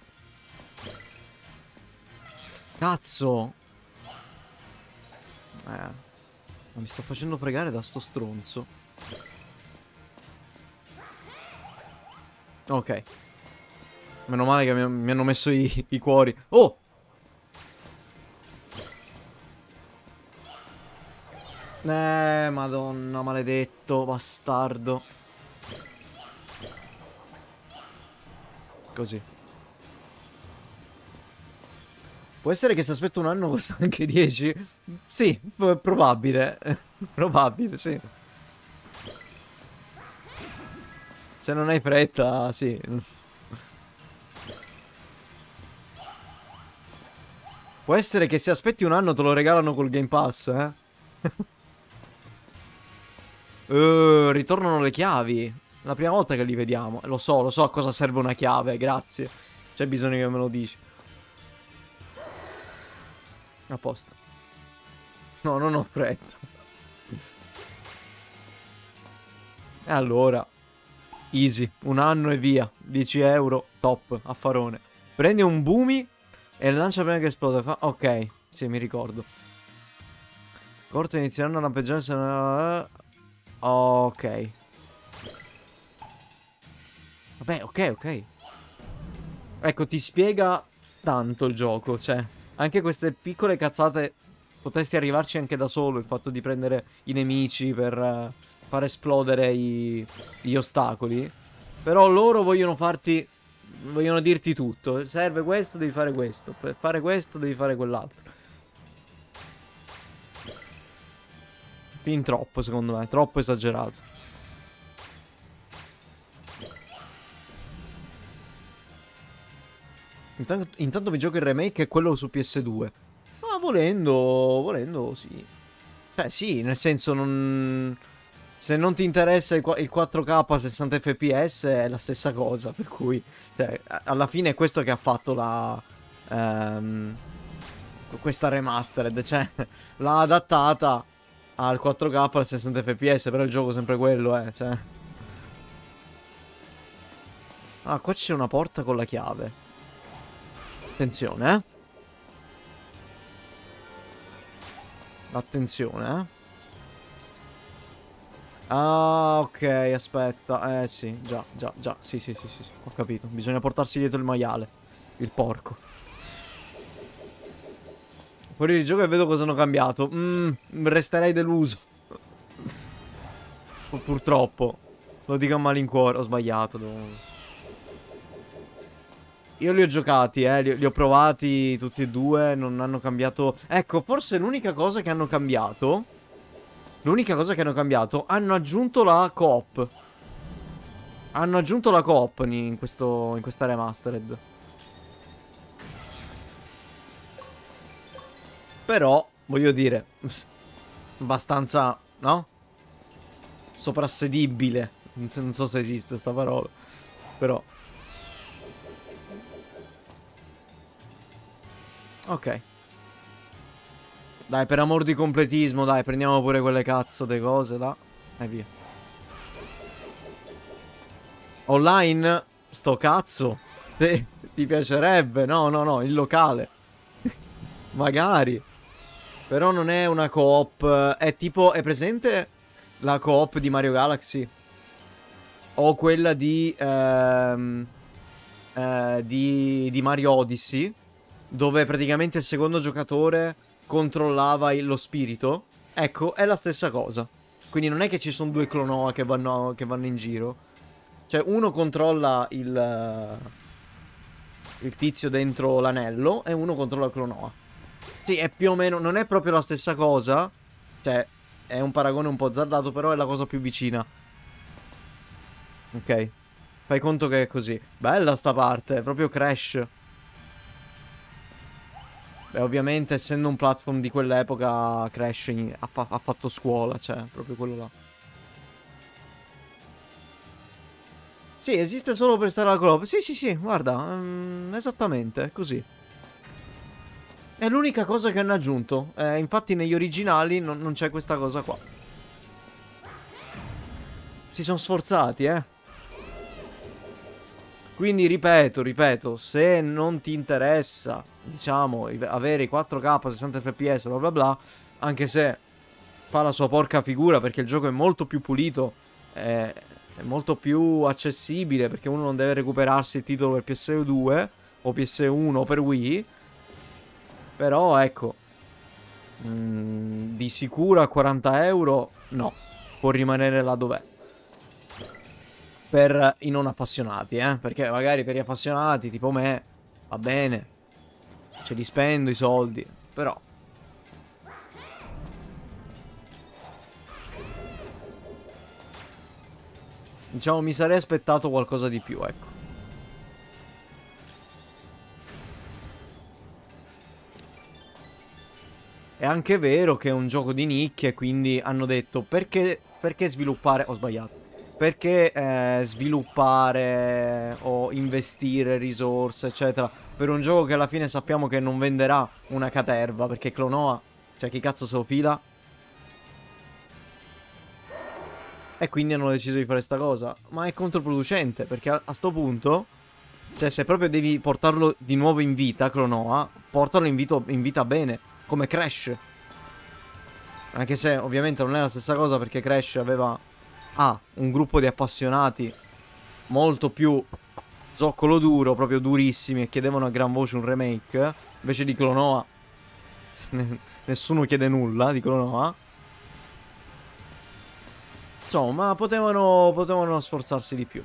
Cazzo! Eh. Ma mi sto facendo pregare da sto stronzo. Ok. Meno male che mi, hanno messo i, i cuori. Oh! Eh, madonna, maledetto, bastardo. Così. Può essere che se aspetto un anno costa anche 10? Sì, probabile. probabile, sì. Se non hai fretta, sì. Può essere che se aspetti un anno te lo regalano col Game Pass, eh? Eh, ritornano le chiavi. La prima volta che li vediamo. Lo so, lo so a cosa serve una chiave, grazie. C'è bisogno che me lo dici. A posto. No, non ho fretta. E allora. Easy. Un anno e via. 10 euro. Top. Affarone. Prendi un boomy e lancia prima che esplode. Fa... Ok. Sì, mi ricordo. Corte inizieranno a lampeggiare se... Ok. Vabbè, ok, ok. Ecco, ti spiega tanto il gioco, cioè, anche queste piccole cazzate potresti arrivarci anche da solo, il fatto di prendere i nemici per eh, far esplodere i- gli ostacoli. Però loro vogliono farti, vogliono dirti tutto. Serve questo, devi fare questo. Per fare questo, devi fare quell'altro. Fin troppo, secondo me, troppo esagerato. Intanto, intanto mi gioco il remake e quello su PS2. Ma volendo, volendo, sì. Cioè, sì, nel senso, non... Se non ti interessa il qua- il 4K a 60 fps è la stessa cosa, per cui... Cioè, alla fine è questo che ha fatto la... ehm, questa remastered, cioè, l'ha adattata al 4K a 60 fps, però il gioco è sempre quello, eh, cioè... Ah, qua c'è una porta con la chiave. Attenzione, eh. Attenzione, eh. Ah, ok, aspetta. Eh sì, già, già, già. Sì, sì, sì, sì, sì, ho capito. Bisogna portarsi dietro il maiale. Il porco. Fuori di gioco e vedo cosa hanno cambiato. Mmm, resterei deluso. Purtroppo. Lo dico a malincuore. Ho sbagliato. Io li ho giocati, eh, li, li, ho provati tutti e due, non hanno cambiato... Ecco, forse l'unica cosa che hanno cambiato... L'unica cosa che hanno cambiato, hanno aggiunto la coop. Hanno aggiunto la coop in, questo, in questa remastered. Però, voglio dire, abbastanza, no? Soprassedibile. Non so se esiste sta parola. Però... Ok. Dai, per amor di completismo, dai, prendiamo pure quelle cazzo de cose, là. E via. Online? Sto cazzo? Ti, ti piacerebbe? No, no, no, il locale. Magari. Però non è una coop. È tipo, è presente la coop di Mario Galaxy? O quella di... Ehm, eh, di, di Mario Odyssey? dove praticamente il secondo giocatore controllava lo spirito. Ecco, è la stessa cosa. Quindi non è che ci sono due clonoa che vanno, che vanno in giro. Cioè, uno controlla il, il tizio dentro l'anello e uno controlla il clonoa. Sì, è più o meno... Non è proprio la stessa cosa. Cioè, è un paragone un po' azzardato, però è la cosa più vicina. Ok. Fai conto che è così. Bella sta parte, è proprio Crash. Beh, ovviamente, essendo un platform di quell'epoca, Crash ha, fa ha, fatto scuola, cioè, proprio quello là. Sì, esiste solo per stare alla club. Sì, sì, sì, guarda, um, esattamente, così. È l'unica cosa che hanno aggiunto. Eh, infatti negli originali non, non c'è questa cosa qua. Si sono sforzati, eh. Quindi ripeto, ripeto, se non ti interessa, diciamo, avere i 4K 60 fps, bla bla bla, anche se fa la sua porca figura perché il gioco è molto più pulito, è, è molto più accessibile perché uno non deve recuperarsi il titolo per PS2 o PS1 o per Wii, però ecco, mh, mm, di sicuro a 40 euro no, può rimanere là dov'è per i non appassionati, eh? Perché magari per gli appassionati, tipo me, va bene. Ce li spendo i soldi, però... Diciamo, mi sarei aspettato qualcosa di più, ecco. È anche vero che è un gioco di nicchia, quindi hanno detto perché, perché sviluppare... Ho sbagliato perché eh, sviluppare o investire risorse, eccetera, per un gioco che alla fine sappiamo che non venderà una caterva, perché Clonoa, cioè chi cazzo se lo fila? E quindi hanno deciso di fare sta cosa. Ma è controproducente, perché a, a sto punto, cioè se proprio devi portarlo di nuovo in vita, Clonoa, portalo in, vito, in vita bene, come Crash. Anche se ovviamente non è la stessa cosa perché Crash aveva ha un gruppo di appassionati molto più zoccolo duro, proprio durissimi e chiedevano a gran voce un remake, invece di Clonoa nessuno chiede nulla di Clonoa. Insomma, potevano, potevano sforzarsi di più.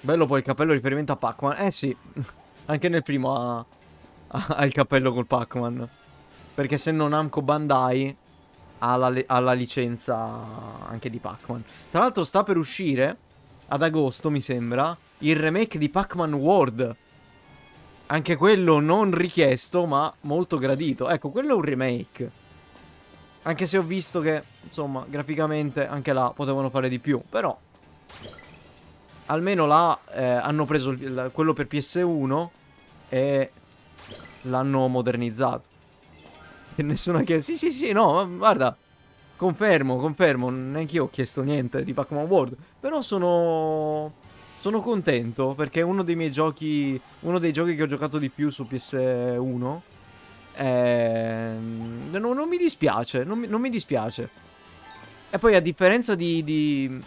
Bello poi il cappello riferimento a Pac-Man. Eh sì, anche nel primo ha, ha il cappello col Pac-Man. Perché se non Namco Bandai ha la, ha la licenza anche di Pac-Man. Tra l'altro sta per uscire, ad agosto mi sembra, il remake di Pac-Man World. Anche quello non richiesto, ma molto gradito. Ecco, quello è un remake. Anche se ho visto che, insomma, graficamente anche là potevano fare di più. Però, almeno là eh, hanno preso quello per PS1 e l'hanno modernizzato. E nessuno ha chiesto. Sì, sì, sì, no, guarda. Confermo, confermo. Neanche io ho chiesto niente di Pac-Man World. Però sono. sono contento perché è uno dei miei giochi, uno dei giochi che ho giocato di più su PS1. Ehm, non, non mi dispiace, non mi, non mi dispiace. E poi a differenza di... di...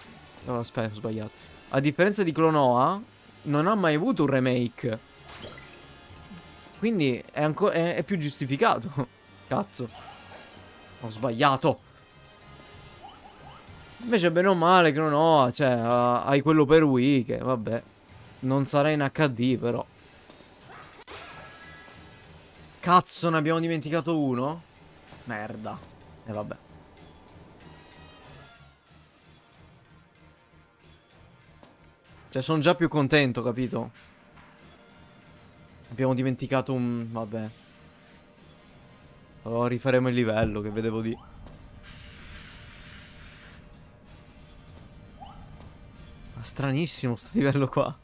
Oh, aspetta, ho sbagliato. A differenza di Clonoa, non ha mai avuto un remake. Quindi è, è, è più giustificato. Cazzo. Ho sbagliato. Invece bene o male Clonoa, cioè, ha- hai quello per Wii che, vabbè, non sarà in HD però. Cazzo, ne abbiamo dimenticato uno? Merda. E vabbè. Cioè, sono già più contento, capito? Abbiamo dimenticato un... vabbè. Allora rifaremo il livello, che vedevo di... Ma stranissimo sto livello qua.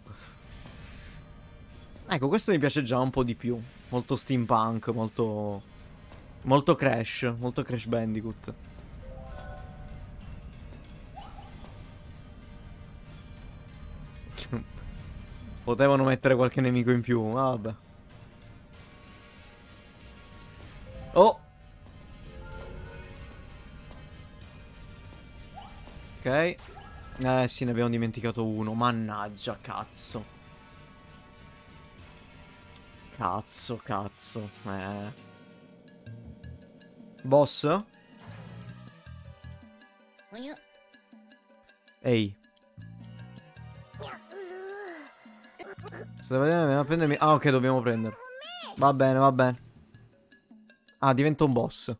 Ecco, questo mi piace già un po' di più. Molto steampunk, molto... Molto Crash, molto Crash Bandicoot. Potevano mettere qualche nemico in più, ma vabbè. Oh! Ok. Eh sì, ne abbiamo dimenticato uno. Mannaggia, cazzo. Cazzo, cazzo. Eh. Boss? Ehi. Sto vedendo, a prendermi. Ah, ok, dobbiamo prenderlo. Va bene, va bene. Ah, diventa un boss.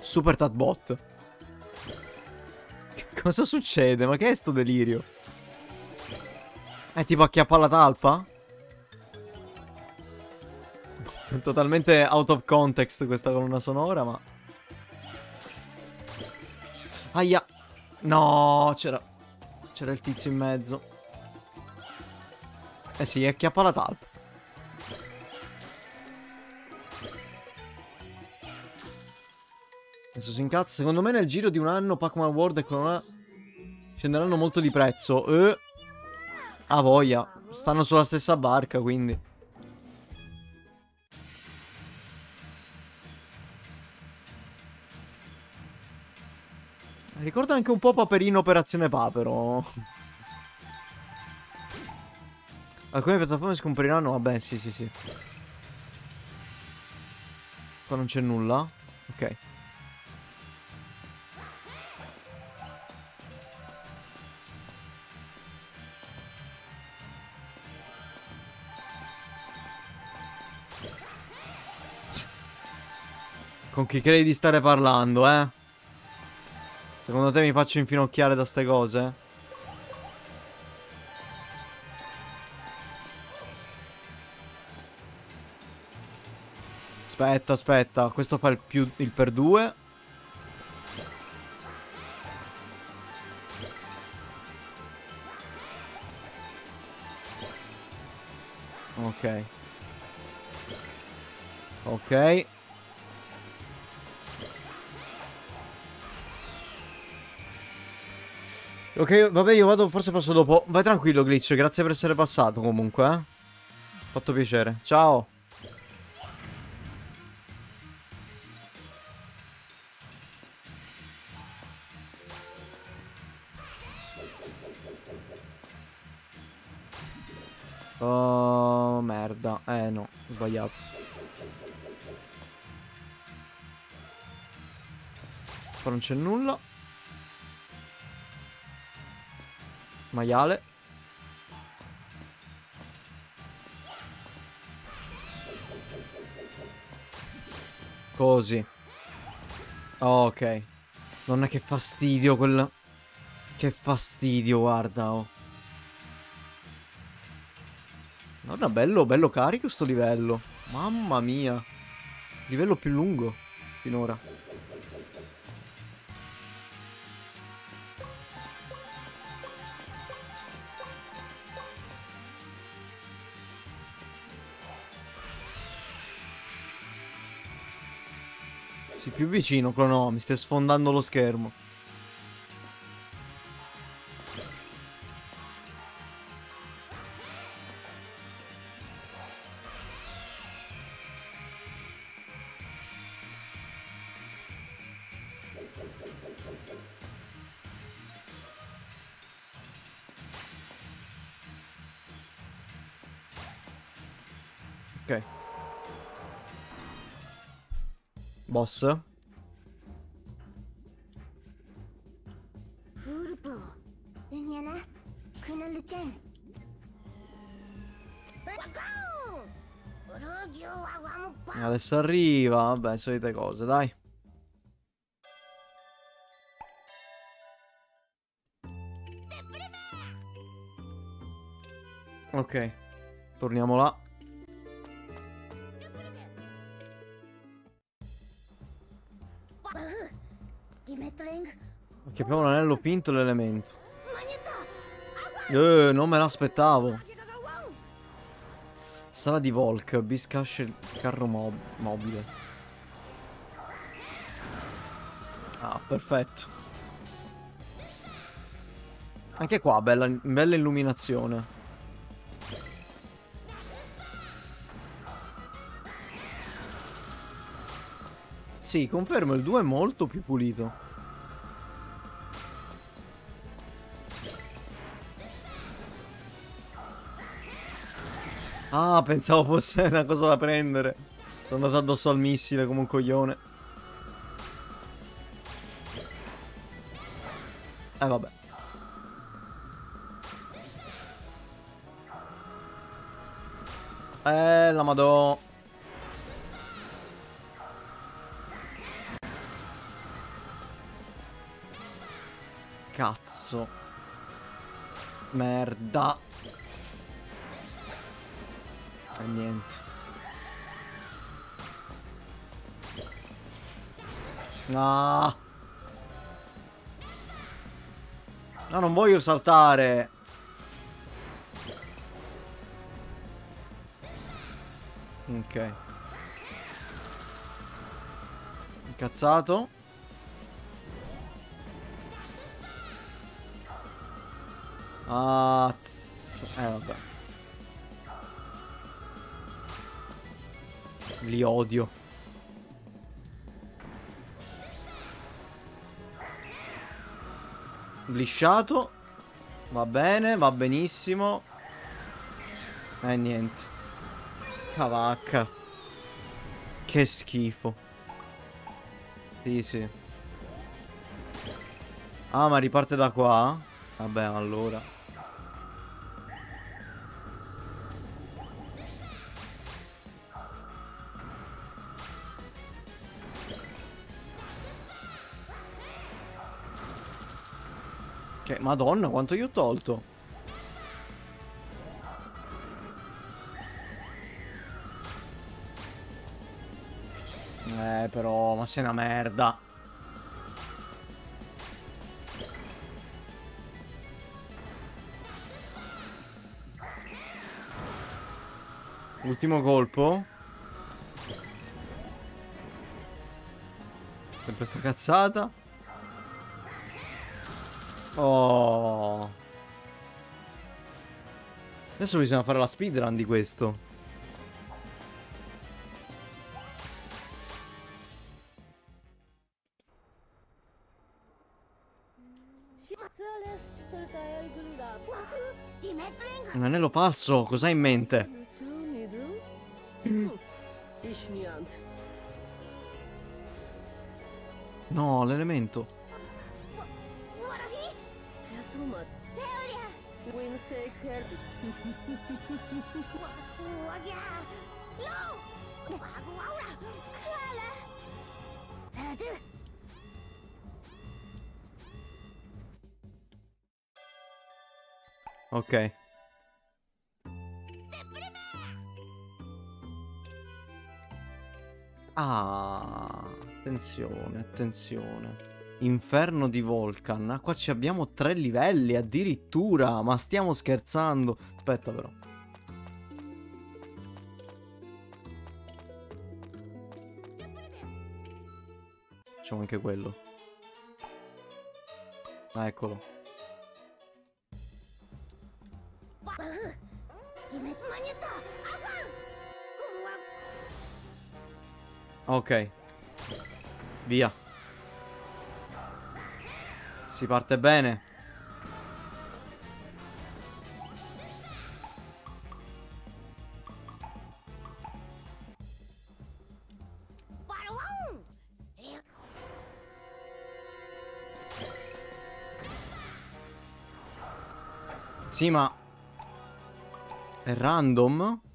Super Tatbot. Cosa succede? Ma che è sto delirio? È tipo acchiappa la talpa? Totalmente out of context questa colonna sonora, ma... Aia. No, c'era... C'era il tizio in mezzo. Eh sì, acchiappa la talpa. Adesso si incazza. Secondo me nel giro di un anno Pac-Man World e Corona scenderanno molto di prezzo. Eh. Ah voglia. Stanno sulla stessa barca, quindi. Ricorda anche un po' Paperino Operazione Papero. Alcune piattaforme scompariranno. Vabbè, sì, sì, sì. Qua non c'è nulla. Ok. Con chi credi di stare parlando, eh? Secondo te mi faccio infinocchiare da ste cose? Aspetta, aspetta. Questo fa il, più, il per due. Ok, vabbè, io vado, forse passo dopo. Vai tranquillo, Glitch. Grazie per essere passato comunque, eh. Fatto piacere. Ciao. Oh, merda. Eh, no, sbagliato. Qua non c'è nulla. Maiale. Così. Ok. Donna che fastidio quel... Che fastidio, guarda, oh. Guarda, bello, bello carico sto livello. Mamma mia. Livello più lungo finora. vicino, Clono, mi stai sfondando lo schermo. Ok. Boss. Box arriva, vabbè, solite cose, dai. Ok, torniamo là. Che abbiamo un anello pinto l'elemento. Eh, non me l'aspettavo. Sala di Volk, Biscash il carro mob mobile. Ah, perfetto. Anche qua, bella, bella illuminazione. Sì, confermo, il 2 è molto più pulito. Ah, pensavo fosse una cosa da prendere. Sono andato addosso al missile come un coglione. Eh, vabbè. Eh, la madò. Cazzo. Merda. E niente. No. No, non voglio saltare. Ok. Incazzato. Ah, eh vabbè. Li odio. Lisciato. Va bene, va benissimo. E niente. Cavacca. Che schifo. Sì, sì. Ah, ma riparte da qua? Vabbè, allora. Madonna, quanto gli ho tolto. Eh, però, ma sei una merda. Ultimo colpo. Sempre sta cazzata. Oh. Adesso bisogna fare la speedrun di questo. Un anello falso, cosa hai in mente? Attenzione, attenzione. Inferno di Vulcan. Ah, qua ci abbiamo tre livelli addirittura. Ma stiamo scherzando. Aspetta però. Facciamo anche quello. Ah, eccolo. Ok. Via. Si parte bene. Sì, ma... È random?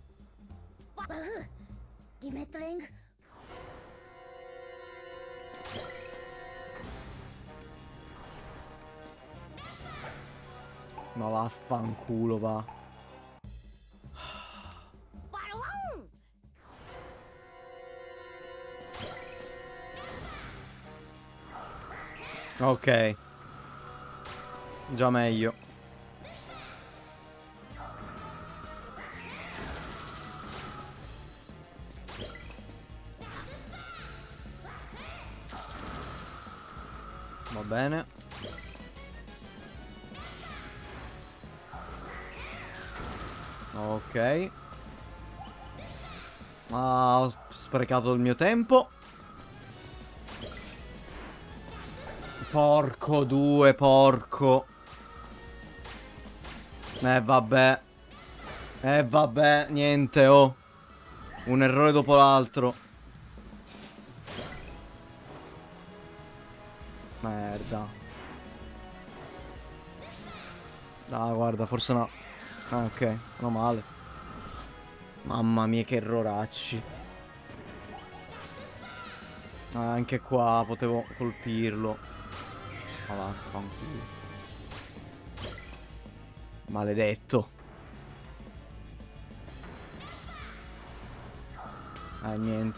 Vaffanculo va. Ok. Già meglio. Sprecato il mio tempo. Porco due, porco. Eh vabbè. Eh vabbè, niente, oh. Un errore dopo l'altro. Merda. Ah, guarda, forse no. Ah, ok, meno male. Mamma mia, che erroracci. Ah, anche qua potevo colpirlo. Ma vaffanculo. Maledetto. Ah, niente.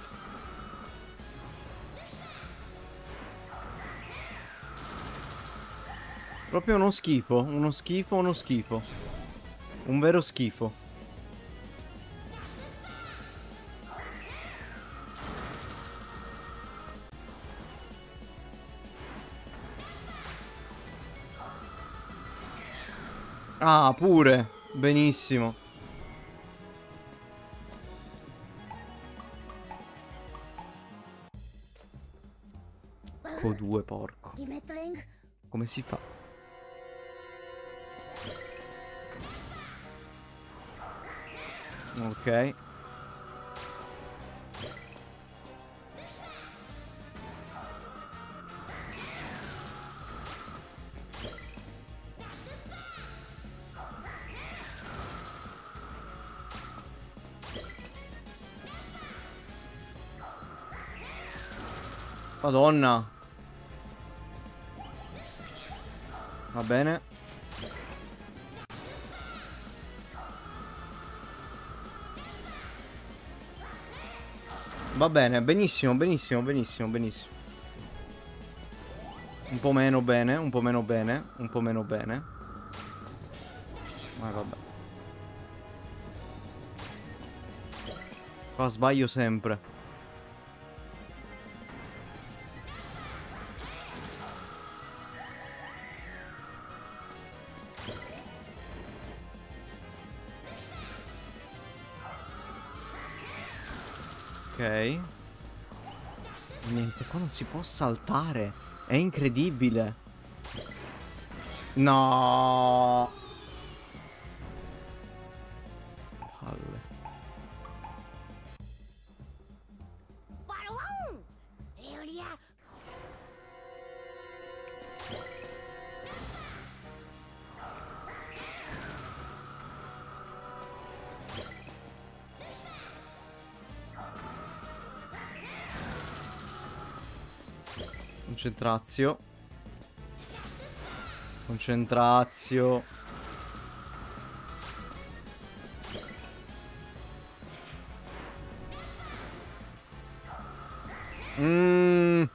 Proprio uno schifo, uno schifo, uno schifo. Un vero schifo. Ah, pure. Benissimo. Co2, porco. Come si fa? Ok. Madonna. Va bene. Va bene, benissimo, benissimo, benissimo, benissimo. Un po' meno bene, un po' meno bene, un po' meno bene. Ma vabbè. Qua sbaglio sempre. Saltare. È incredibile. No. Concentrazio. Concentrazio. Mmm.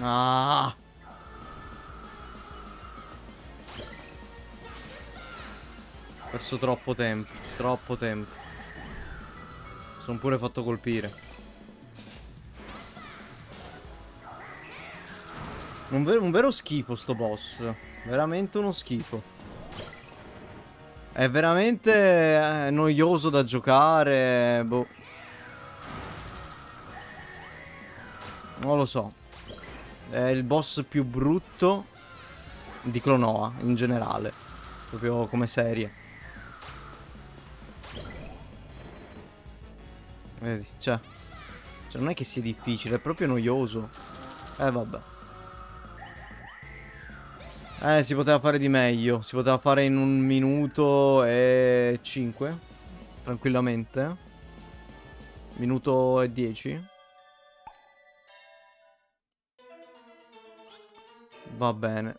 Ah. Perso troppo tempo. Troppo tempo. Sono pure fatto colpire. Un, ver- un vero schifo sto boss. Veramente uno schifo. È veramente eh, noioso da giocare. Boh. Non lo so. È il boss più brutto di Clonoa in generale. Proprio come serie. Vedi, cioè. Cioè, non è che sia difficile, è proprio noioso. Eh, vabbè. Eh, si poteva fare di meglio. Si poteva fare in un minuto e 5. Tranquillamente. Minuto e 10. Va bene.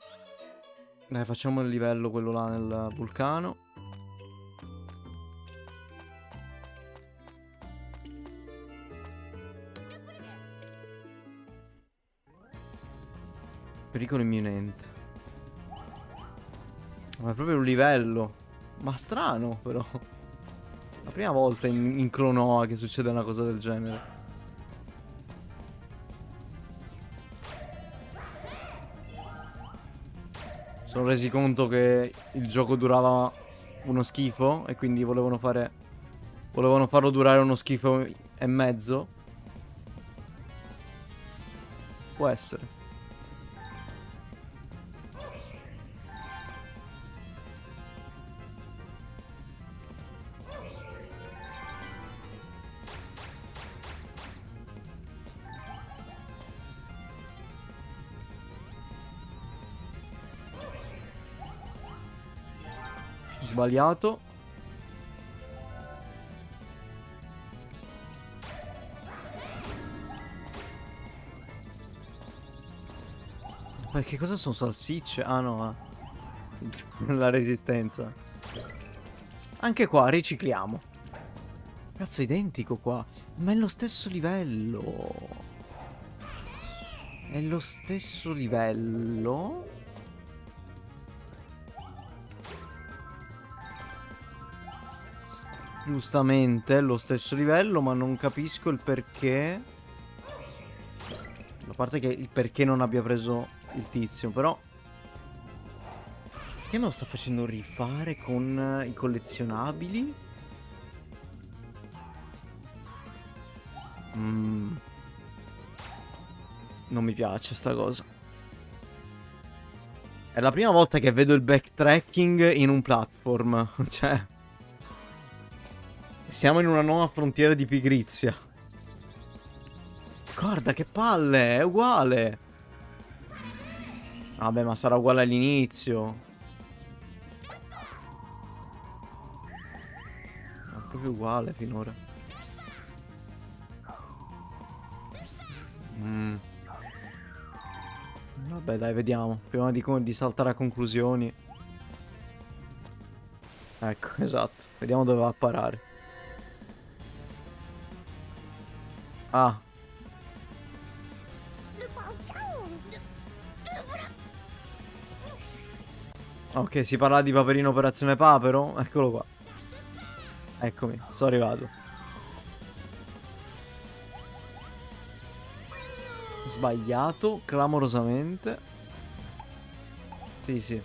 Dai, facciamo il livello quello là nel vulcano. Pericolo imminente. Ma è proprio un livello. Ma strano, però. La prima volta in, in Clonoa che succede una cosa del genere. Sono resi conto che il gioco durava uno schifo e quindi volevano fare... Volevano farlo durare uno schifo e mezzo. Può essere. Sbagliato. Perché cosa sono salsicce? Ah no, ah. la resistenza. Anche qua ricicliamo. Cazzo, identico qua. Ma è lo stesso livello. È lo stesso livello. Giustamente lo stesso livello, ma non capisco il perché. A parte che il perché non abbia preso il tizio, però... Perché me lo sta facendo rifare con i collezionabili? Mm. Non mi piace sta cosa. È la prima volta che vedo il backtracking in un platform. Cioè... Siamo in una nuova frontiera di pigrizia. Guarda che palle, è uguale. Vabbè, ma sarà uguale all'inizio. È proprio uguale finora. Mm. Vabbè, dai, vediamo. Prima di, di saltare a conclusioni. Ecco, esatto. Vediamo dove va a parare. Ah. Ok, si parla di Paperino Operazione Papero. Eccolo qua. Eccomi, sono arrivato. Sbagliato, clamorosamente. Sì, sì.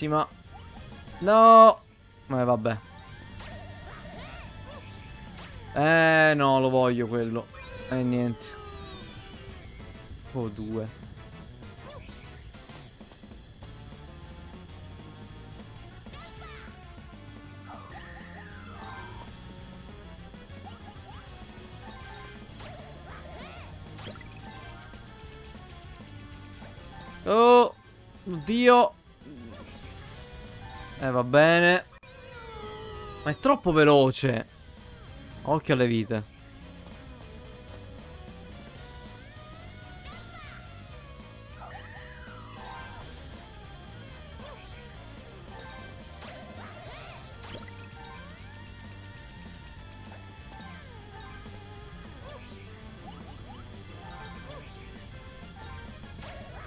Sì, ma... No! Eh, vabbè. Eh, no, lo voglio quello. Eh, niente. Oh, due. Oh, oddio. Eh, va bene. Ma è troppo veloce. Occhio alle vite.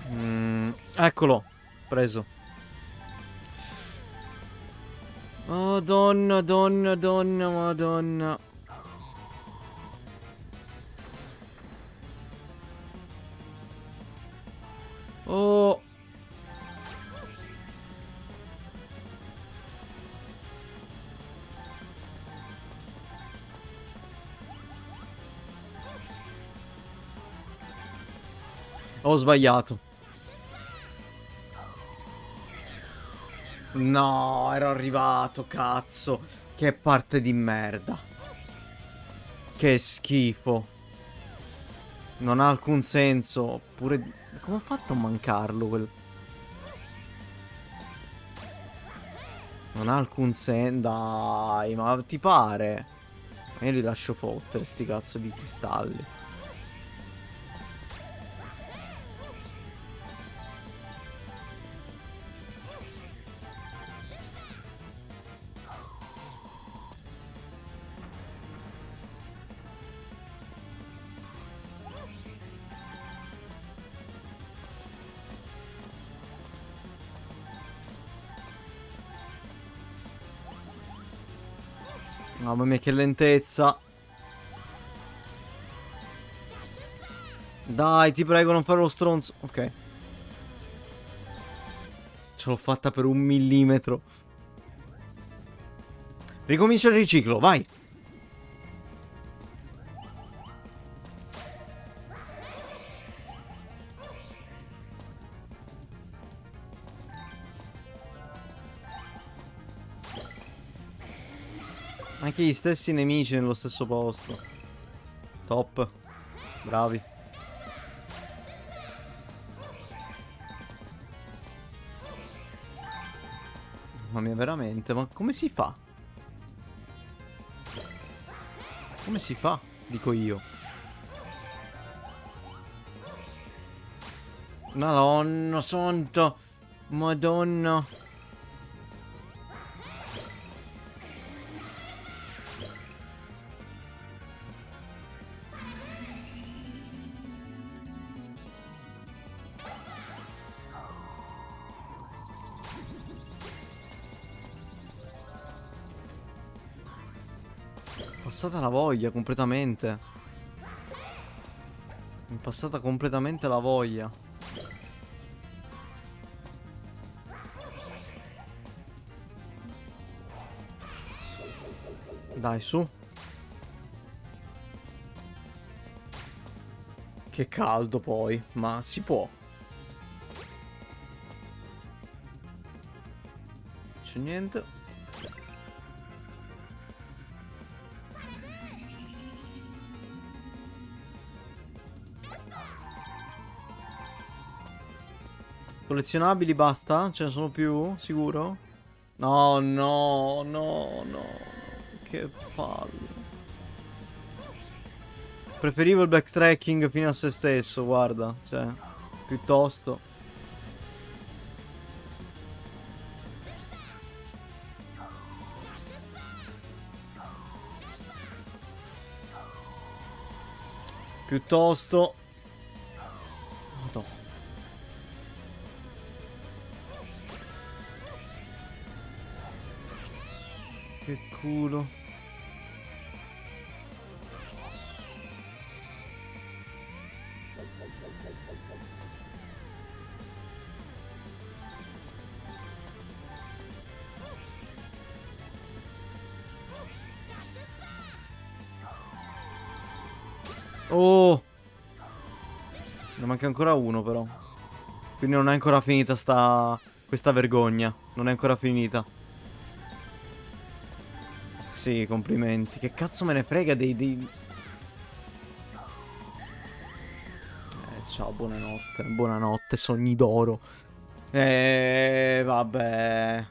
Mm, eccolo. Preso. Madonna, donna, donna, madonna. Oh. Ho sbagliato. No, ero arrivato, cazzo. Che parte di merda. Che schifo. Non ha alcun senso. Pure... Come ho fatto a mancarlo quel... Non ha alcun senso. Dai, ma ti pare? Io li lascio fottere, sti cazzo di cristalli. Mamma mia che lentezza. Dai ti prego non fare lo stronzo. Ok. Ce l'ho fatta per un millimetro. Ricomincia il riciclo vai Anche gli stessi nemici nello stesso posto. Top. Bravi. Mamma mia, veramente. Ma come si fa? Come si fa? Dico io. Madonna santo. Madonna. Passata la voglia completamente. Mi è passata completamente la voglia. Dai, su. Che caldo poi, ma si può. C'è niente. Collezionabili basta? Ce ne sono più? Sicuro? No, no, no, no. Che palle. Preferivo il backtracking fino a se stesso, guarda. Cioè, piuttosto. Piuttosto manca ancora uno però. Quindi non è ancora finita sta... questa vergogna. Non è ancora finita. Sì, complimenti. Che cazzo me ne frega dei... dei... Eh, ciao, buonanotte. Buonanotte, sogni d'oro. Eh, vabbè.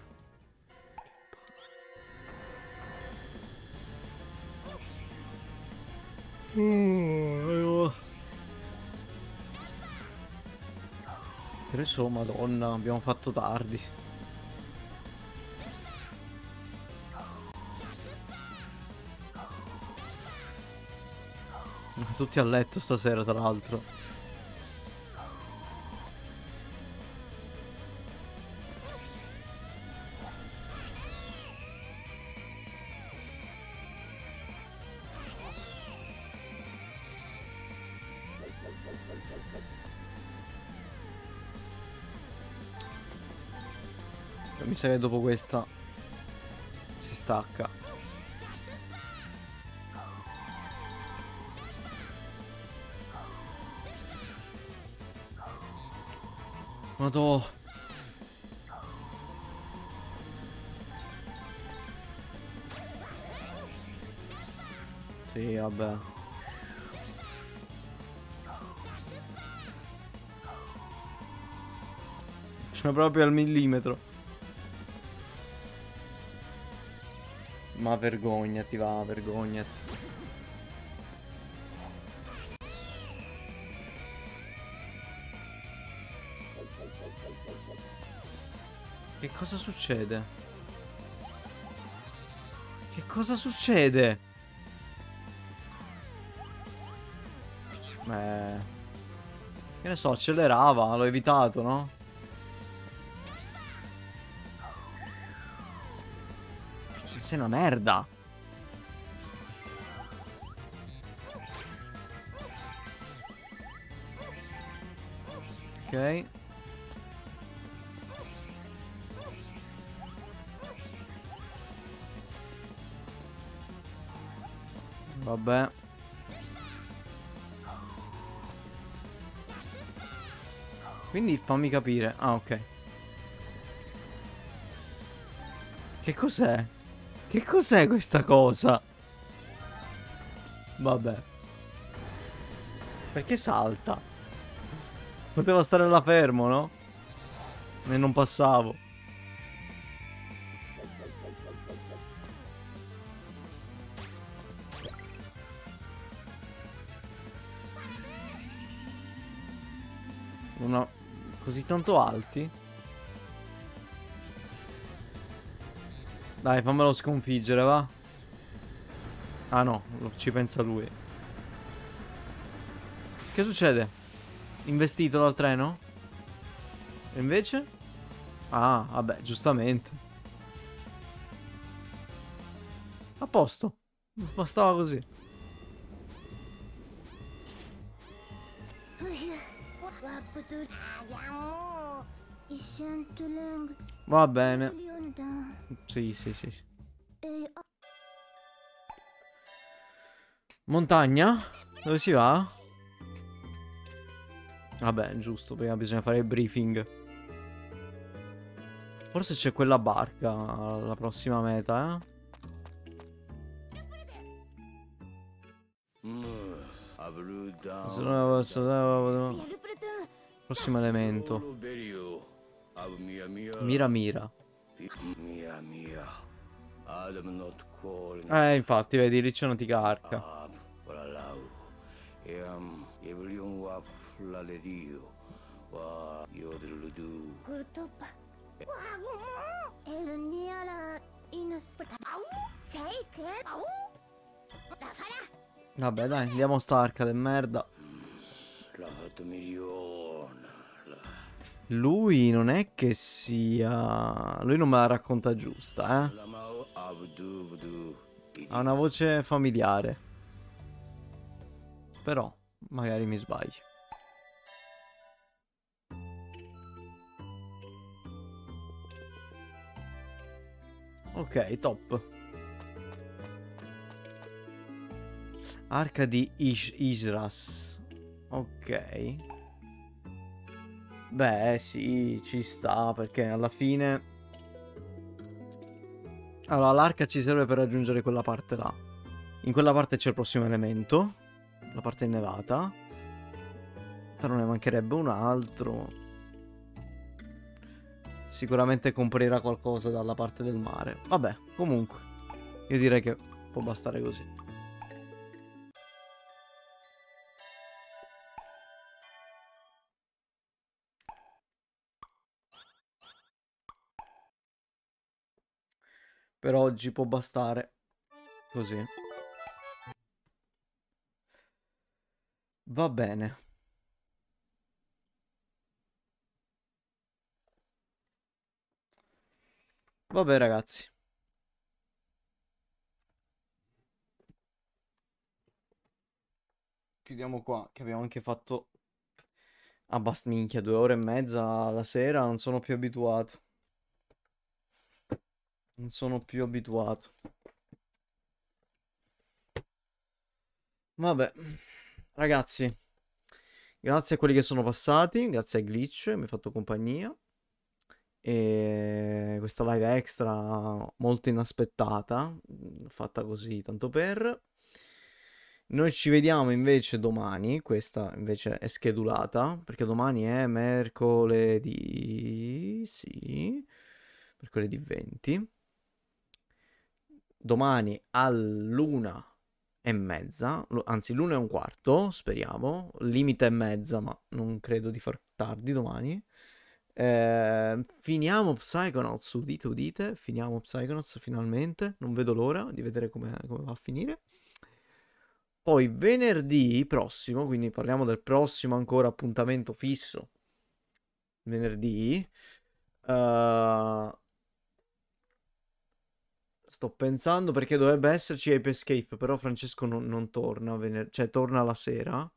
Però madonna, abbiamo fatto tardi. Tutti a letto stasera, tra l'altro. vincere dopo questa. Si stacca. Madò. Sì, vabbè. Cioè proprio al millimetro. Ma vergognati, va, vergognati. Che cosa succede? Che cosa succede? Beh... Che ne so, accelerava, l'ho evitato, no? Sei una merda. Ok. Vabbè. Quindi fammi capire. Ah, ok. Che cos'è? Che cos'è questa cosa? Vabbè. Perché salta? Poteva stare là fermo, no? E non passavo. Ho... Così tanto alti? Dai, fammelo sconfiggere, va. Ah no, ci pensa lui. Che succede? Investito dal treno? E invece? Ah, vabbè, giustamente. A posto. Bastava così. Va bene. Sì, sì, sì. Montagna? Dove si va? Vabbè, giusto, prima bisogna fare il briefing. Forse c'è quella barca la prossima meta, eh? Prossimo elemento. Mira mira. Eh, infatti, vedi, lì c'è una ticarca. Vabbè dai, andiamo a sta arca del merda. Lui non è che sia... Lui non me la racconta giusta, eh? Ha una voce familiare. Però, magari mi sbaglio. Ok, top. Arca di Ish-Isras. Ok. Beh, sì, ci sta, perché alla fine... Allora, l'arca ci serve per raggiungere quella parte là. In quella parte c'è il prossimo elemento, la parte innevata. Però ne mancherebbe un altro. Sicuramente comprirà qualcosa dalla parte del mare. Vabbè, comunque. Io direi che può bastare così. Per oggi può bastare così. Va bene. Vabbè ragazzi. Chiudiamo qua, che abbiamo anche fatto abbastanza minchia, due ore e mezza la sera, non sono più abituato. Non sono più abituato. Vabbè, ragazzi, grazie a quelli che sono passati, grazie a Glitch, mi ha fatto compagnia. E questa live extra molto inaspettata, fatta così tanto per. Noi ci vediamo invece domani, questa invece è schedulata, perché domani è mercoledì, sì, mercoledì 20. Domani all'una e mezza, anzi l'una e un quarto, speriamo, limite e mezza, ma non credo di far tardi domani. Eh, finiamo Psychonauts, udite, udite, finiamo Psychonauts finalmente, non vedo l'ora di vedere come, come va a finire. Poi venerdì prossimo, quindi parliamo del prossimo ancora appuntamento fisso, venerdì, eh, sto pensando perché dovrebbe esserci Ape Escape, però Francesco non, non torna, vener- cioè torna la sera,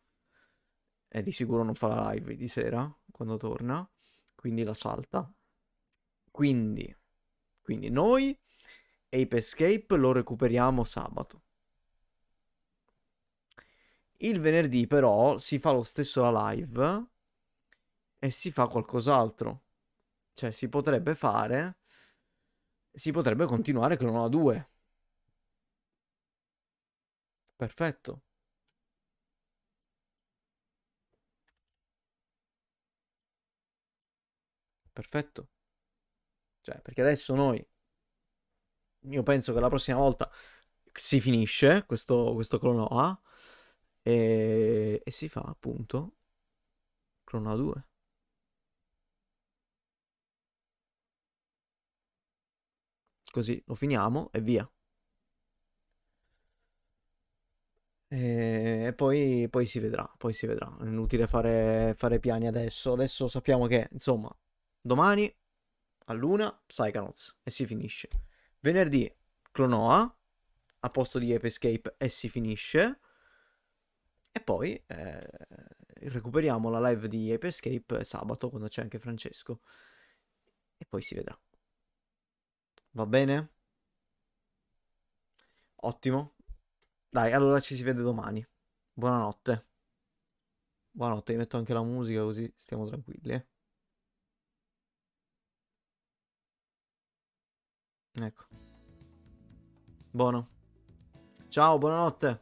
e di sicuro non fa la live di sera quando torna, quindi la salta. Quindi, quindi noi Ape Escape lo recuperiamo sabato. Il venerdì però si fa lo stesso la live e si fa qualcos'altro. Cioè si potrebbe fare, si potrebbe continuare con una 2. Perfetto. Perfetto. Cioè, perché adesso noi, io penso che la prossima volta si finisce questo, questo Clonoa e, e si fa appunto Clonoa 2. Così lo finiamo e via. E, poi, poi si vedrà, poi si vedrà. È inutile fare, fare piani adesso. Adesso sappiamo che, insomma, domani all'una Psychonauts e si finisce. Venerdì Clonoa a posto di Ape Escape e si finisce. E poi eh, recuperiamo la live di Ape Escape sabato quando c'è anche Francesco. E poi si vedrà. Va bene? Ottimo. Dai, allora ci si vede domani. Buonanotte. Buonanotte, mi metto anche la musica così stiamo tranquilli. eh. Ecco. Buono. Ciao, buonanotte.